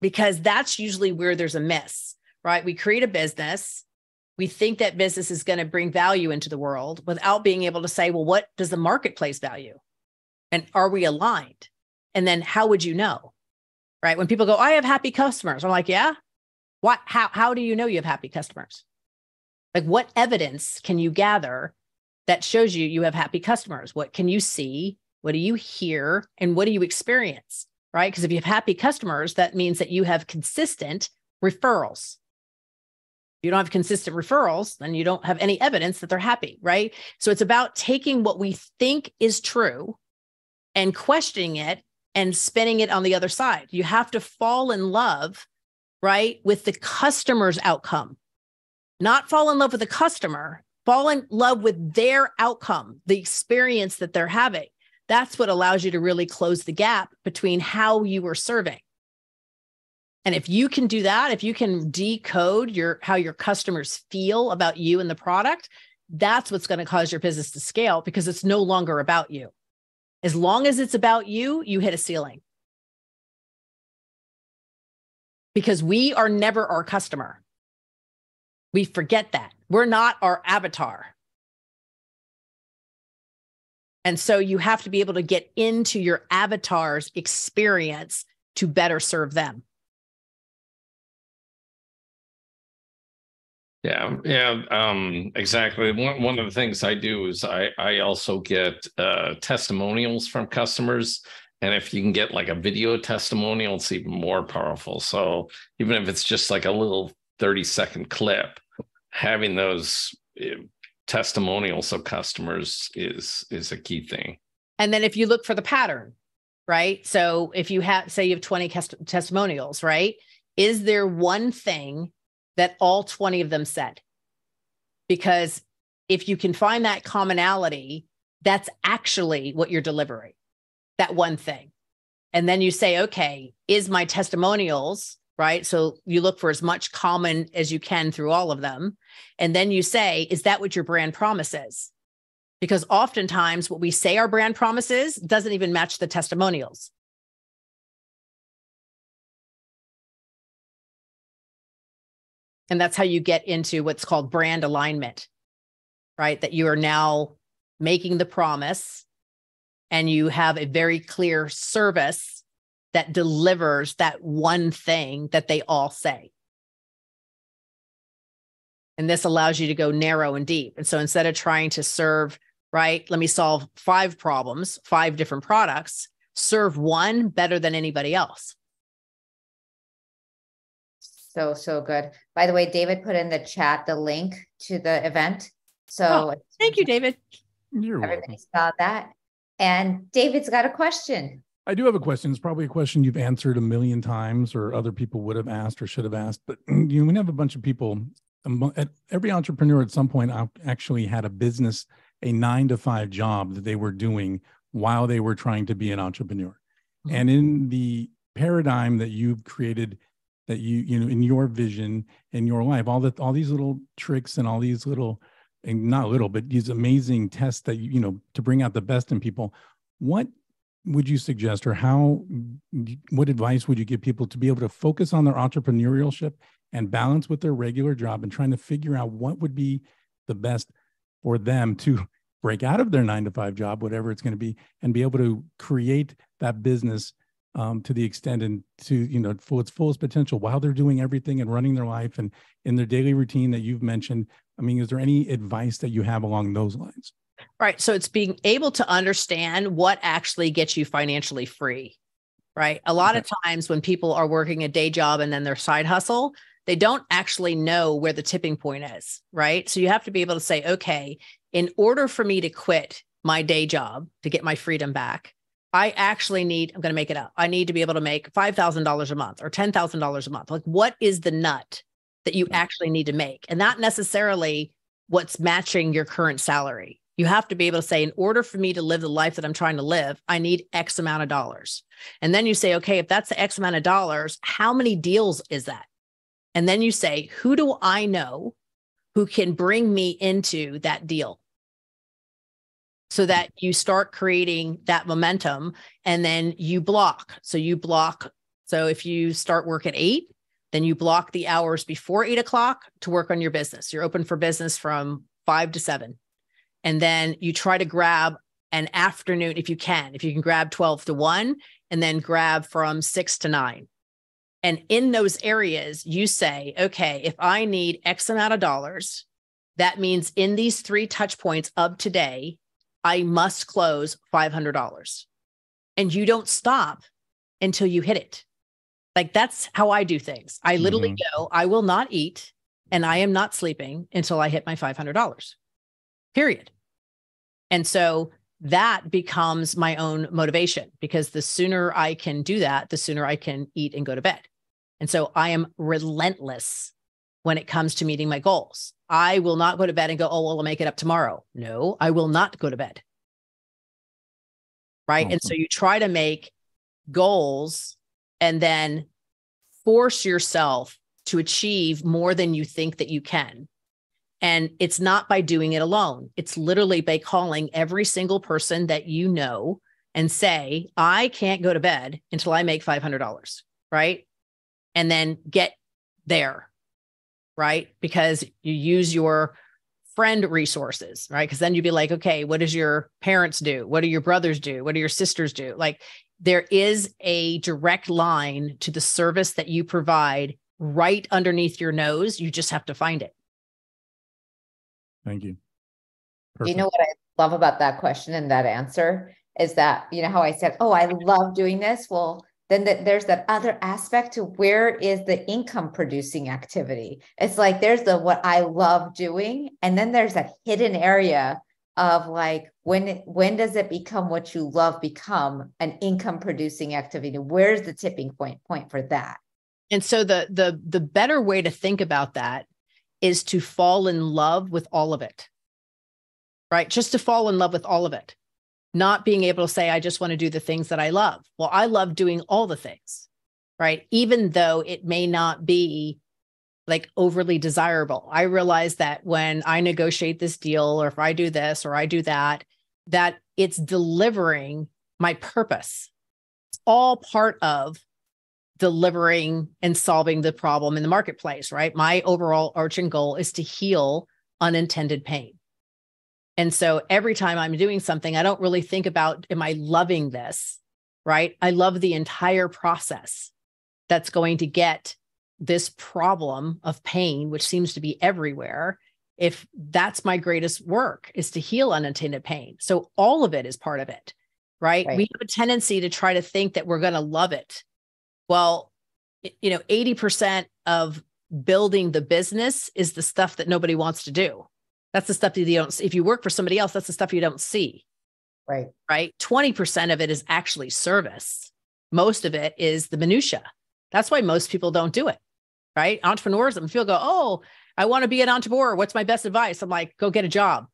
because that's usually where there's a miss, right? We create a business. We think that business is going to bring value into the world without being able to say, well, what does the marketplace value? And are we aligned? And then how would you know? Right. When people go, I have happy customers, I'm like, yeah. What how how do you know you have happy customers? Like what evidence can you gather that shows you you have happy customers. What can you see? What do you hear? And what do you experience? Right. Because if you have happy customers, that means that you have consistent referrals. You don't have consistent referrals, then you don't have any evidence that they're happy. Right. So it's about taking what we think is true and questioning it and spinning it on the other side. You have to fall in love, right, with the customer's outcome, not fall in love with the customer, fall in love with their outcome, the experience that they're having. That's what allows you to really close the gap between how you were serving. And if you can do that, if you can decode your how your customers feel about you and the product, that's what's going to cause your business to scale because it's no longer about you. As long as it's about you, you hit a ceiling. Because we are never our customer. We forget that. We're not our avatar. And so you have to be able to get into your avatar's experience to better serve them. Yeah, yeah, um, exactly. One one of the things I do is I I also get uh, testimonials from customers, and if you can get like a video testimonial, it's even more powerful. So even if it's just like a little thirty second clip, having those eh, testimonials of customers is is a key thing. And then if you look for the pattern, right? So if you have say you have twenty testimonials, right? Is there one thing that all 20 of them said. Because if you can find that commonality, that's actually what you're delivering, that one thing. And then you say, okay, is my testimonials, right? So you look for as much common as you can through all of them. And then you say, is that what your brand promises? Because oftentimes what we say our brand promises doesn't even match the testimonials. And that's how you get into what's called brand alignment, right? That you are now making the promise and you have a very clear service that delivers that one thing that they all say. And this allows you to go narrow and deep. And so instead of trying to serve, right, let me solve five problems, five different products, serve one better than anybody else. So, so good. By the way, David put in the chat the link to the event. So oh, thank you, David. You're everybody welcome. saw that. And David's got a question. I do have a question. It's probably a question you've answered a million times, or other people would have asked or should have asked. But you know, we have a bunch of people. Every entrepreneur at some point actually had a business, a nine to five job that they were doing while they were trying to be an entrepreneur. Mm-hmm. And in the paradigm that you've created that you you know in your vision in your life all that all these little tricks and all these little and not little but these amazing tests that you you know to bring out the best in people what would you suggest or how what advice would you give people to be able to focus on their entrepreneurship and balance with their regular job and trying to figure out what would be the best for them to break out of their 9 to 5 job whatever it's going to be and be able to create that business um, to the extent and to you know for its fullest potential while they're doing everything and running their life and in their daily routine that you've mentioned. I mean is there any advice that you have along those lines? Right. So it's being able to understand what actually gets you financially free right? A lot okay. of times when people are working a day job and then their side hustle they don't actually know where the tipping point is right? So you have to be able to say okay in order for me to quit my day job to get my freedom back I actually need, I'm going to make it up. I need to be able to make $5,000 a month or $10,000 a month. Like, what is the nut that you hmm. actually need to make? And not necessarily what's matching your current salary. You have to be able to say, in order for me to live the life that I'm trying to live, I need X amount of dollars. And then you say, okay, if that's the X amount of dollars, how many deals is that? And then you say, who do I know who can bring me into that deal? So that you start creating that momentum and then you block. So you block. So if you start work at eight, then you block the hours before eight o'clock to work on your business. You're open for business from five to seven. And then you try to grab an afternoon if you can, if you can grab 12 to one, and then grab from six to nine. And in those areas, you say, okay, if I need X amount of dollars, that means in these three touch points of today, I must close $500. And you don't stop until you hit it. Like that's how I do things. I literally mm-hmm. go, I will not eat and I am not sleeping until I hit my $500. Period. And so that becomes my own motivation because the sooner I can do that, the sooner I can eat and go to bed. And so I am relentless when it comes to meeting my goals. I will not go to bed and go, oh, well, I'll make it up tomorrow. No, I will not go to bed. Right. And so you try to make goals and then force yourself to achieve more than you think that you can. And it's not by doing it alone. It's literally by calling every single person that you know and say, I can't go to bed until I make $500, right? And then get there, right? Because you use your friend resources, right? Because then you'd be like, okay, what does your parents do? What do your brothers do? What do your sisters do? Like there is a direct line to the service that you provide right underneath your nose. You just have to find it. Thank you. Perfect. You know what I love about that question and that answer is that, you know, how I said, oh, I love doing this. Well, then the, there's that other aspect to where is the income producing activity. It's like there's the what I love doing, and then there's that hidden area of like when when does it become what you love become an income producing activity? Where's the tipping point point for that? And so the the the better way to think about that is to fall in love with all of it. Right? Just to fall in love with all of it not being able to say, I just want to do the things that I love. Well, I love doing all the things, right? Even though it may not be like overly desirable. I realize that when I negotiate this deal, or if I do this or I do that, that it's delivering my purpose. It's all part of delivering and solving the problem in the marketplace, right? My overall arching goal is to heal unintended pain. And so every time I'm doing something, I don't really think about, am I loving this? Right. I love the entire process that's going to get this problem of pain, which seems to be everywhere. If that's my greatest work is to heal unintended pain. So all of it is part of it. Right? right. We have a tendency to try to think that we're going to love it. Well, you know, 80% of building the business is the stuff that nobody wants to do that's the stuff that you don't see. if you work for somebody else that's the stuff you don't see. Right. Right? 20% of it is actually service. Most of it is the minutia. That's why most people don't do it. Right? Entrepreneurs and people go oh i want to be an entrepreneur. What's my best advice? I'm like go get a job.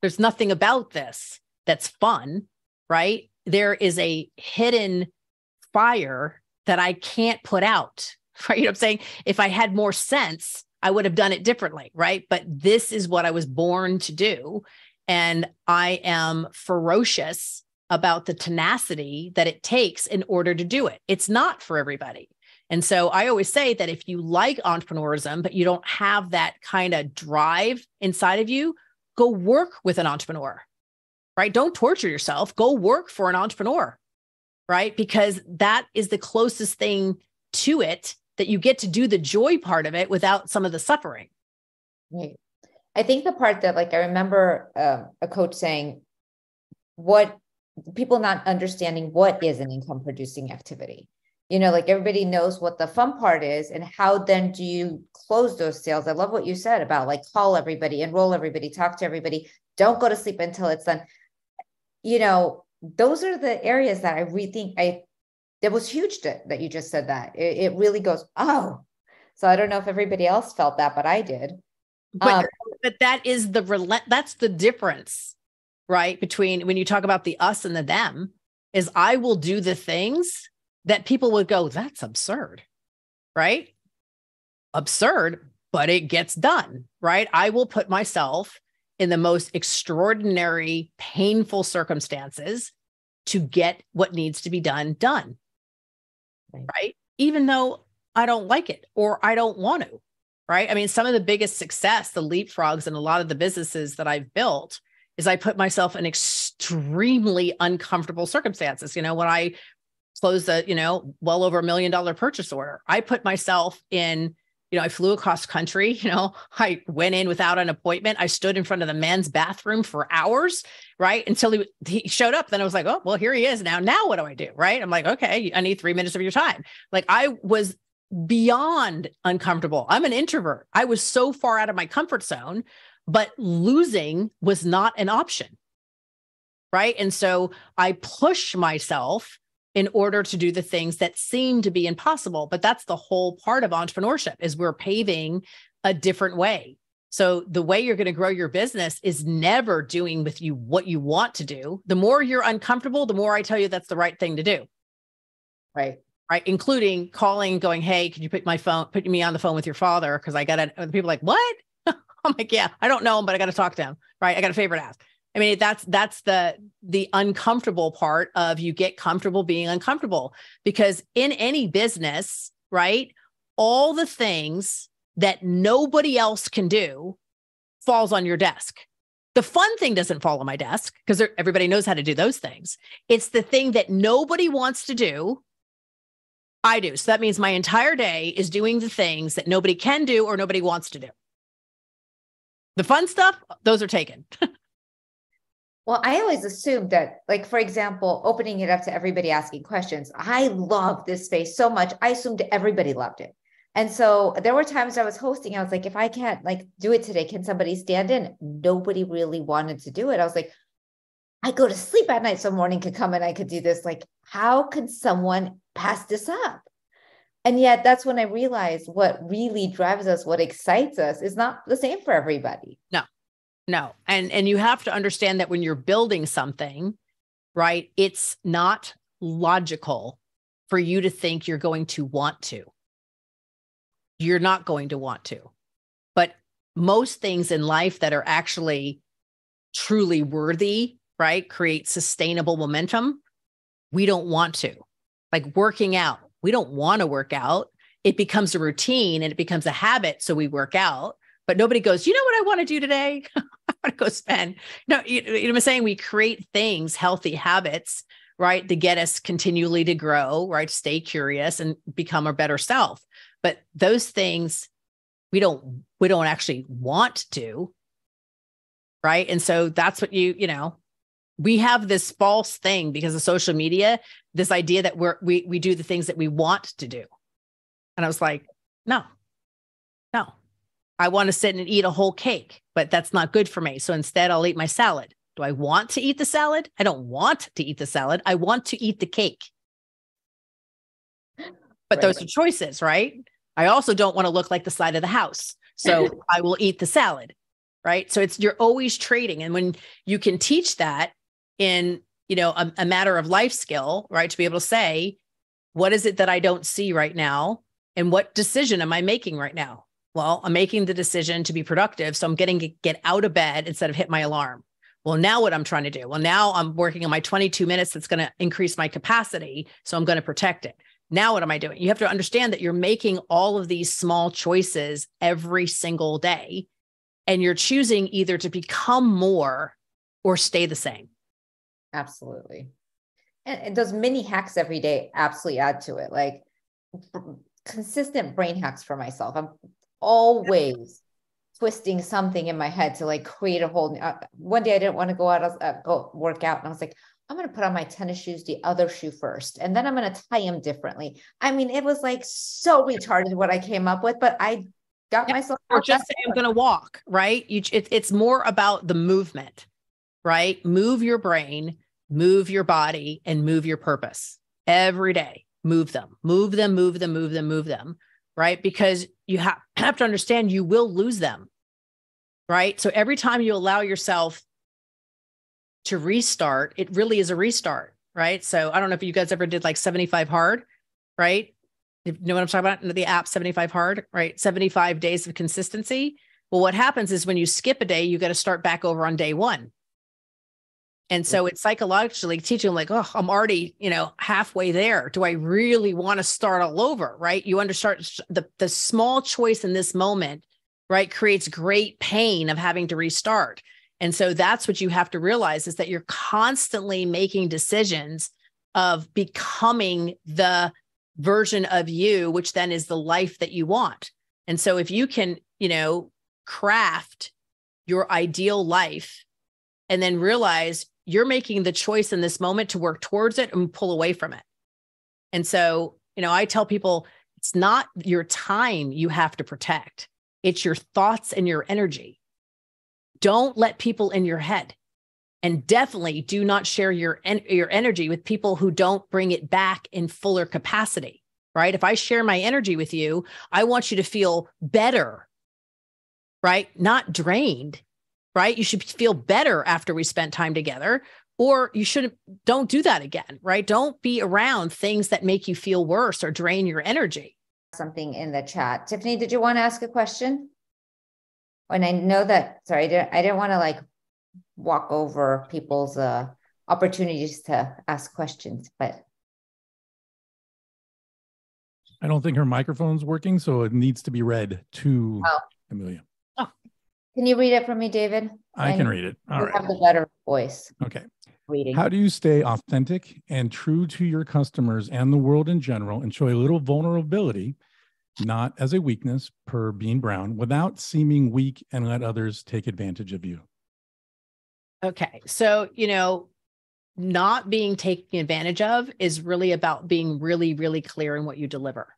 There's nothing about this that's fun right? There is a hidden fire that i can't put out. Right? You know what i'm saying? If i had more sense I would have done it differently, right? But this is what I was born to do. And I am ferocious about the tenacity that it takes in order to do it. It's not for everybody. And so I always say that if you like entrepreneurism, but you don't have that kind of drive inside of you, go work with an entrepreneur, right? Don't torture yourself. Go work for an entrepreneur, right? Because that is the closest thing to it that you get to do the joy part of it without some of the suffering. Right. I think the part that, like, I remember uh, a coach saying, what people not understanding what is an income producing activity. You know, like everybody knows what the fun part is, and how then do you close those sales? I love what you said about like call everybody, enroll everybody, talk to everybody, don't go to sleep until it's done. You know, those are the areas that I rethink. I it was huge to, that you just said that. It, it, really goes, oh. So I don't know if everybody else felt that, but I did. But, um, but that is the relent. That's the difference, right? Between when you talk about the us and the them, is I will do the things that people would go, that's absurd, right? Absurd, but it gets done, right? I will put myself in the most extraordinary, painful circumstances to get what needs to be done done right. right? Even though I don't like it or I don't want to, right? I mean, some of the biggest success, the leapfrogs and a lot of the businesses that I've built is I put myself in extremely uncomfortable circumstances. You know, when I closed a, you know, well over a million dollar purchase order, I put myself in you know, I flew across country. You know, I went in without an appointment. I stood in front of the men's bathroom for hours, right? Until he, he showed up. Then I was like, oh, well, here he is now. Now what do I do? Right. I'm like, okay, I need three minutes of your time. Like I was beyond uncomfortable. I'm an introvert. I was so far out of my comfort zone, but losing was not an option. Right. And so I push myself in order to do the things that seem to be impossible. But that's the whole part of entrepreneurship is we're paving a different way. So the way you're going to grow your business is never doing with you what you want to do. The more you're uncomfortable the more i tell you that's the right thing to do. Right. Right? Including calling going hey can you put my phone put me on the phone with your father? Because i got it people like what? I'm like yeah i don't know him but i got to talk to him right? I got a favor to ask I mean, that's that's the the uncomfortable part of you get comfortable being uncomfortable because in any business, right? All the things that nobody else can do falls on your desk. The fun thing doesn't fall on my desk because everybody knows how to do those things. It's the thing that nobody wants to do. I do. So that means my entire day is doing the things that nobody can do or nobody wants to do. The fun stuff, those are taken. Well, I always assumed that, like, for example, opening it up to everybody asking questions. I love this space so much. I assumed everybody loved it. And so there were times I was hosting, I was like, if I can't like do it today, can somebody stand in? Nobody really wanted to do it. I was like, I go to sleep at night, so morning could come and I could do this. Like, how could someone pass this up? And yet that's when I realized what really drives us, what excites us is not the same for everybody. No, no. And and you have to understand that when you're building something, right, it's not logical for you to think you're going to want to. You're not going to want to. But most things in life that are actually truly worthy, right, create sustainable momentum, we don't want to. Like working out, we don't want to work out. It becomes a routine and it becomes a habit. So we work out, but nobody goes, you know what I want to do today? I want to go spend. No, you, you know what I'm saying? We create things, healthy habits, right, to get us continually to grow, right? Stay curious and become a better self. But those things we don't we don't actually want to. Right. And so that's what you, you know, we have this false thing because of social media, this idea that we're we we do the things that we want to do. And I was like, no. I want to sit and eat a whole cake, but that's not good for me. So instead, I'll eat my salad. Do I want to eat the salad? I don't want to eat the salad. I want to eat the cake. But right. those are choices, right? I also don't want to look like the side of the house. So I will eat the salad. Right. So it's you're always trading. And when you can teach that in you know a, a matter of life skill right to be able to say what is it that i don't see right now and what decision am i making right now well i'm making the decision to be productive so i'm getting to get out of bed instead of hit my alarm well now what i'm trying to do well now i'm working on my 22 minutes that's going to increase my capacity so i'm going to protect it now what am i doing you have to understand that you're making all of these small choices every single day and you're choosing either to become more or stay the same Absolutely. And, those mini hacks every day absolutely add to it. Like consistent brain hacks for myself. I'm always twisting something in my head to like create a whole. Uh, one day I didn't want to go out, uh, go work out, and I was like, I'm going to put on my tennis shoes, the other shoe first, and then I'm going to tie them differently. I mean, it was like so retarded what I came up with, but I got yeah, myself. Or just say I'm going to walk, right? You, it, it's more about the movement, right? Move your brain move your body and move your purpose every day. Move them, move them, move them, move them, move them, right? Because you ha- have to understand you will lose them, right? So every time you allow yourself to restart, it really is a restart, right? So I don't know if you guys ever did like 75 hard, right? You know what I'm talking about? The app 75 hard, right? 75 days of consistency. Well, what happens is when you skip a day, you got to start back over on day one. And so it's psychologically teaching like, oh, I'm already, you know, halfway there. Do I really want to start all over? Right. You understand the, the small choice in this moment, right, creates great pain of having to restart. And so that's what you have to realize is that you're constantly making decisions of becoming the version of you, which then is the life that you want. And so if you can, you know, craft your ideal life and then realize you're making the choice in this moment to work towards it and pull away from it. And so, you know, I tell people it's not your time you have to protect, it's your thoughts and your energy. Don't let people in your head. And definitely do not share your, en- your energy with people who don't bring it back in fuller capacity, right? If I share my energy with you, I want you to feel better, right? Not drained right? You should feel better after we spent time together, or you shouldn't, don't do that again, right? Don't be around things that make you feel worse or drain your energy. Something in the chat. Tiffany, did you want to ask a question? And I know that, sorry, I didn't, I didn't want to like walk over people's uh, opportunities to ask questions, but I don't think her microphone's working, so it needs to be read to Oh. Amilya. Can you read it for me, David? I And can read it. All you right. have the better voice Okay. reading. How do you stay authentic and true to your customers and the world in general and show a little vulnerability, not as a weakness per Brené Brown, without seeming weak and let others take advantage of you? Okay. So, you know, not being taken advantage of is really about being really, really clear in what you deliver,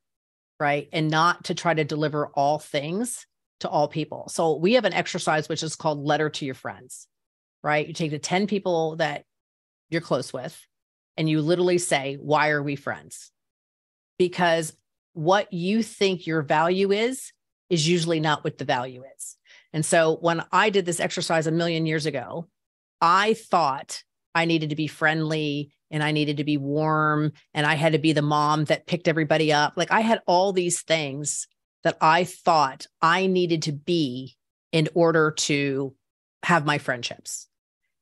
right? And not to try to deliver all things to all people. So, we have an exercise which is called letter to your friends, right? You take the 10 people that you're close with and you literally say, Why are we friends? Because what you think your value is, is usually not what the value is. And so, when I did this exercise a million years ago, I thought I needed to be friendly and I needed to be warm and I had to be the mom that picked everybody up. Like I had all these things that I thought I needed to be in order to have my friendships.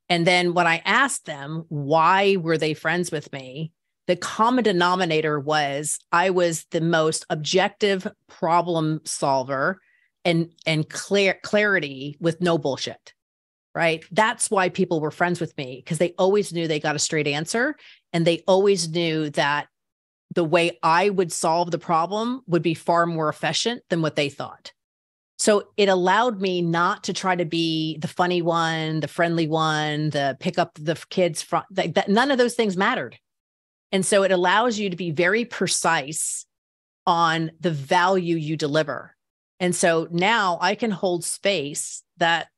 And then when I asked them why were they friends with me, the common denominator was I was the most objective problem solver and and clear clarity with no bullshit right? That's why people were friends with me because they always knew they got a straight answer and they always knew that the way I would solve the problem would be far more efficient than what they thought. So it allowed me not to try to be the funny one, the friendly one, the pick up the kids from that, that none of those things mattered. And so it allows you to be very precise on the value you deliver. And so now I can hold space that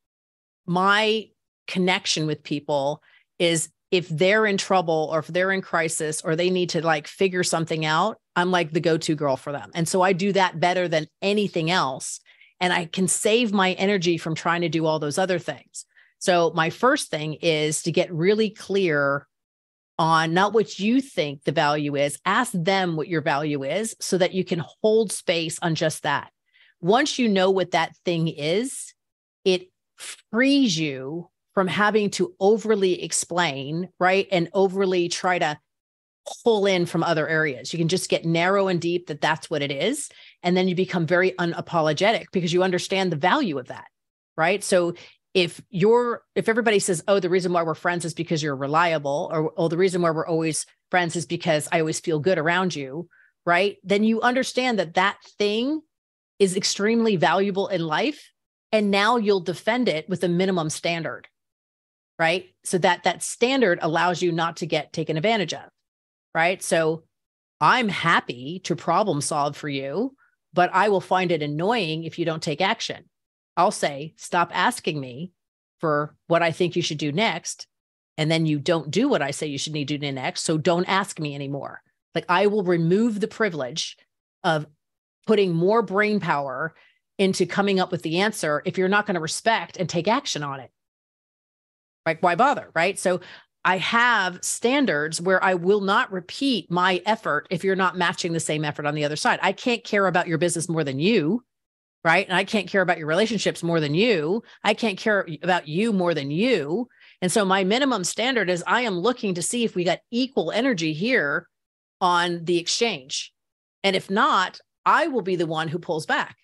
my connection with people is if they're in trouble or if they're in crisis or they need to like figure something out, I'm like the go to girl for them. And so I do that better than anything else. And I can save my energy from trying to do all those other things. So, my first thing is to get really clear on not what you think the value is, ask them what your value is so that you can hold space on just that. Once you know what that thing is, it frees you from having to overly explain, right? And overly try to pull in from other areas. You can just get narrow and deep that that's what it is. And then you become very unapologetic because you understand the value of that, right? So if you're, if everybody says, oh, the reason why we're friends is because you're reliable, or oh, the reason why we're always friends is because I always feel good around you, right? Then you understand that that thing is extremely valuable in life and now you'll defend it with a minimum standard right? So that that standard allows you not to get taken advantage of right? So i'm happy to problem solve for you but i will find it annoying if you don't take action. I'll say stop asking me for what i think you should do next and then you don't do what i say you should need to do next so don't ask me anymore. Like i will remove the privilege of putting more brain power into coming up with the answer if you're not going to respect and take action on it. Like, why bother? Right. So I have standards where I will not repeat my effort if you're not matching the same effort on the other side. I can't care about your business more than you. Right. And I can't care about your relationships more than you. I can't care about you more than you. And so my minimum standard is I am looking to see if we got equal energy here on the exchange. And if not, I will be the one who pulls back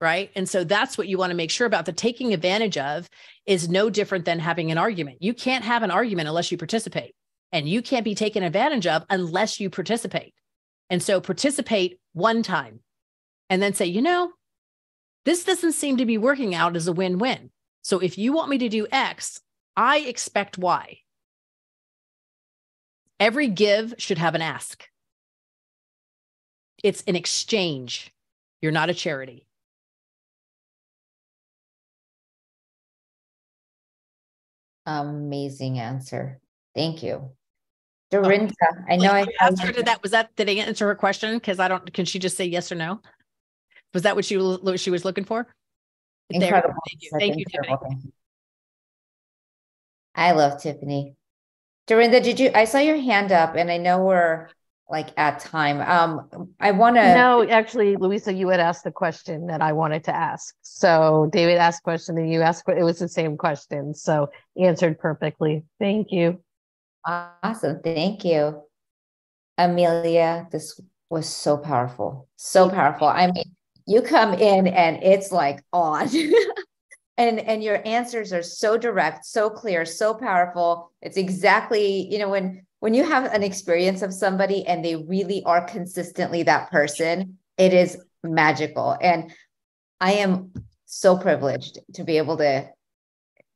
right? And so that's what you want to make sure about. The taking advantage of is no different than having an argument. You can't have an argument unless you participate, and you can't be taken advantage of unless you participate. And so participate one time and then say, you know, this doesn't seem to be working out as a win win. So if you want me to do X, I expect Y. Every give should have an ask. It's an exchange. You're not a charity. Amazing answer. Thank you. Oh, Dorinda, I know I asked her, did that, was that, did I answer her question? Because I don't, can she just say yes or no? Was that what she, what she was looking for? There. incredible. Thank you. Thank you, Tiffany. I love Tiffany. Dorinda, did you, I saw your hand up and I know we're like at time. Um, I want to. No, actually, Louisa, you had asked the question that I wanted to ask. So David asked question and you asked, it was the same question. So answered perfectly. Thank you. Awesome. Thank you. Amilya, this was so powerful. So powerful. I mean, you come in and it's like on. and and your answers are so direct, so clear, so powerful. It's exactly, you know, when when you have an experience of somebody and they really are consistently that person, it is magical. And I am so privileged to be able to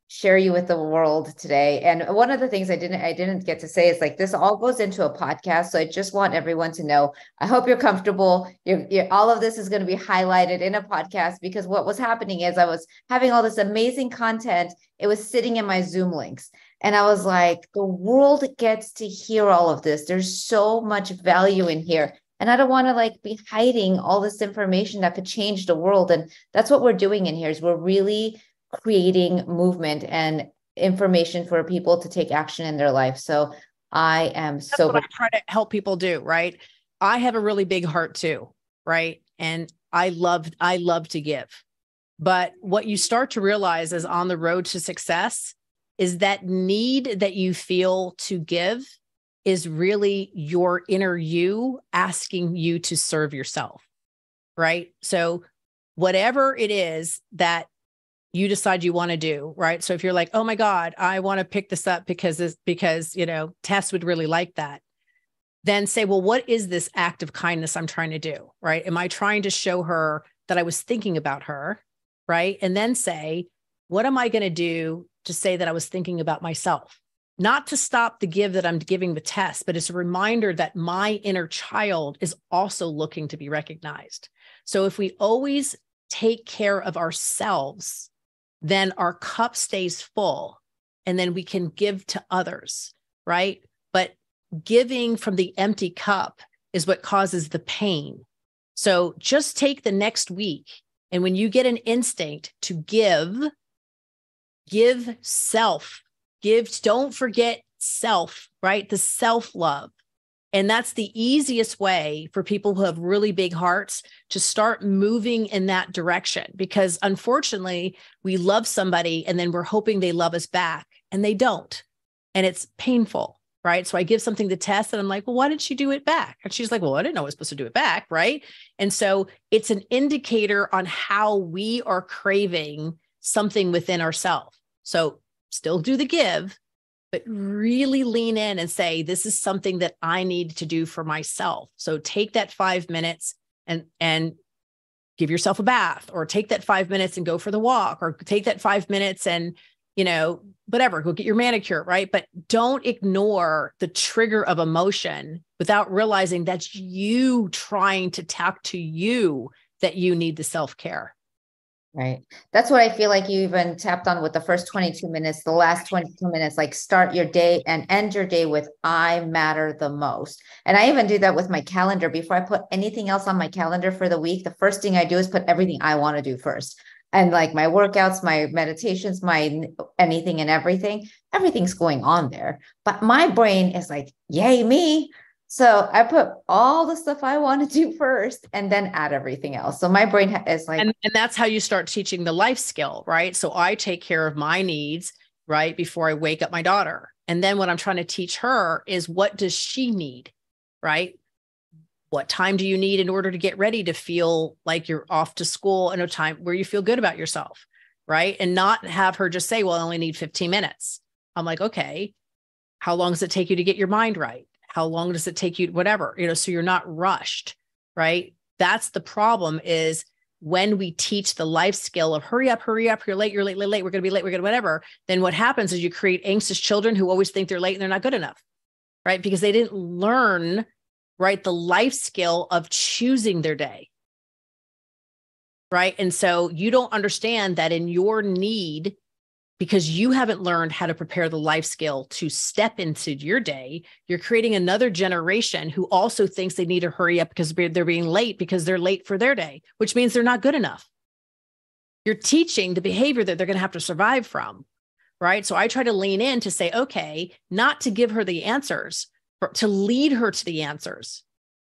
share you with the world today. And one of the things I didn't I didn't get to say is like this all goes into a podcast. So I just want everyone to know. I hope you're comfortable. You're, you're, all of this is going to be highlighted in a podcast because what was happening is I was having all this amazing content. It was sitting in my Zoom links. And I was like, the world gets to hear all of this. There's so much value in here. And I don't want to like be hiding all this information that could change the world. And that's what we're doing in here is we're really creating movement and information for people to take action in their life. So I am that's so what I try to help people do, right? I have a really big heart too, right? And I love I love to give. But what you start to realize is on the road to success is that need that you feel to give is really your inner you asking you to serve yourself. Right. So, whatever it is that you decide you want to do, right? So if you're like, "Oh my god, I want to pick this up because this because, you know, Tess would really like that." Then say, "Well, what is this act of kindness I'm trying to do?" Right? Am I trying to show her that I was thinking about her? Right? And then say, "What am I going to do to say that I was thinking about myself?" Not to stop the give that I'm giving the Tess, but it's a reminder that my inner child is also looking to be recognized. So if we always take care of ourselves, then our cup stays full and then we can give to others, right? But giving from the empty cup is what causes the pain. So just take the next week. And when you get an instinct to give, give self, give, don't forget self, right? The self love. And that's the easiest way for people who have really big hearts to start moving in that direction. Because unfortunately, we love somebody and then we're hoping they love us back and they don't. And it's painful, right? So I give something to Tess and I'm like, well, why didn't she do it back? And she's like, well, I didn't know I was supposed to do it back, right? And so it's an indicator on how we are craving something within ourselves. So still do the give, but really lean in and say, this is something that I need to do for myself. So take that five minutes and, and give yourself a bath or take that five minutes and go for the walk or take that five minutes and, you know, whatever, go get your manicure, right? But don't ignore the trigger of emotion without realizing that's you trying to talk to you that you need the self care. Right. That's what I feel like you even tapped on with the first 22 minutes, the last 22 minutes, like start your day and end your day with I matter the most. And I even do that with my calendar before I put anything else on my calendar for the week. The first thing I do is put everything I want to do first. And like my workouts, my meditations, my anything and everything, everything's going on there. But my brain is like, yay, me. So I put all the stuff I want to do first and then add everything else. So my brain is like, and, and that's how you start teaching the life skill, right? So I take care of my needs right before I wake up my daughter. And then what I'm trying to teach her is what does she need, right? What time do you need in order to get ready to feel like you're off to school in a time where you feel good about yourself, right? And not have her just say, well, I only need 15 minutes. I'm like, okay, how long does it take you to get your mind right? How long does it take you whatever you know so you're not rushed right? That's the problem is when we teach the life skill of hurry up hurry up you're late you're late late, late we're going to be late we're going to whatever then what happens is you create anxious children who always think they're late and they're not good enough right? Because they didn't learn right the life skill of choosing their day. Right? And so you don't understand that in your need because you haven't learned how to prepare the life skill to step into your day, you're creating another generation who also thinks they need to hurry up because they're being late because they're late for their day, which means they're not good enough. You're teaching the behavior that they're going to have to survive from. Right. So I try to lean in to say, okay, not to give her the answers, for, to lead her to the answers.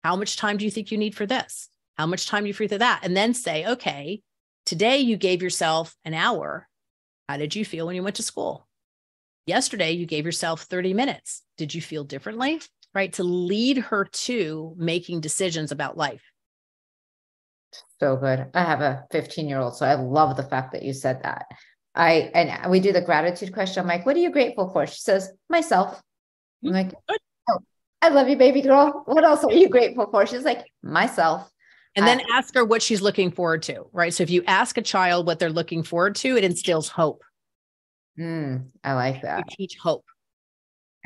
How much time do you think you need for this? How much time do you free for that? And then say, okay, today you gave yourself an hour. How did you feel when you went to school? Yesterday you gave yourself 30 minutes. Did you feel differently? Right. To lead her to making decisions about life. So good. I have a 15 year old, so I love the fact that you said that. I and we do the gratitude question. I'm like, what are you grateful for? She says, myself. I'm hmm. like, oh, I love you, baby girl. What else are you grateful for? She's like, myself. And then ask her what she's looking forward to, right? So if you ask a child what they're looking forward to, it instills hope. Mm, I like that. You teach hope.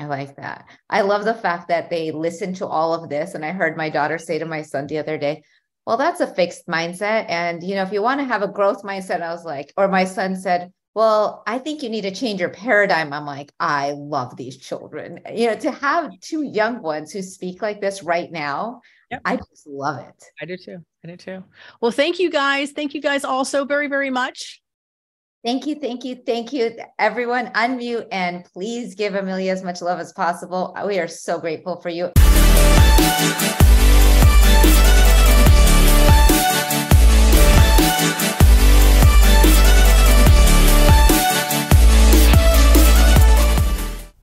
I like that. I love the fact that they listen to all of this. And I heard my daughter say to my son the other day, well, that's a fixed mindset. And, you know, if you want to have a growth mindset, I was like, or my son said, well, I think you need to change your paradigm. I'm like, I love these children. You know, to have two young ones who speak like this right now, yep. I just love it. I do too. I do too. Well, thank you guys. Thank you guys all so very, very much. Thank you, thank you, thank you, everyone. Unmute and please give Amilya as much love as possible. We are so grateful for you.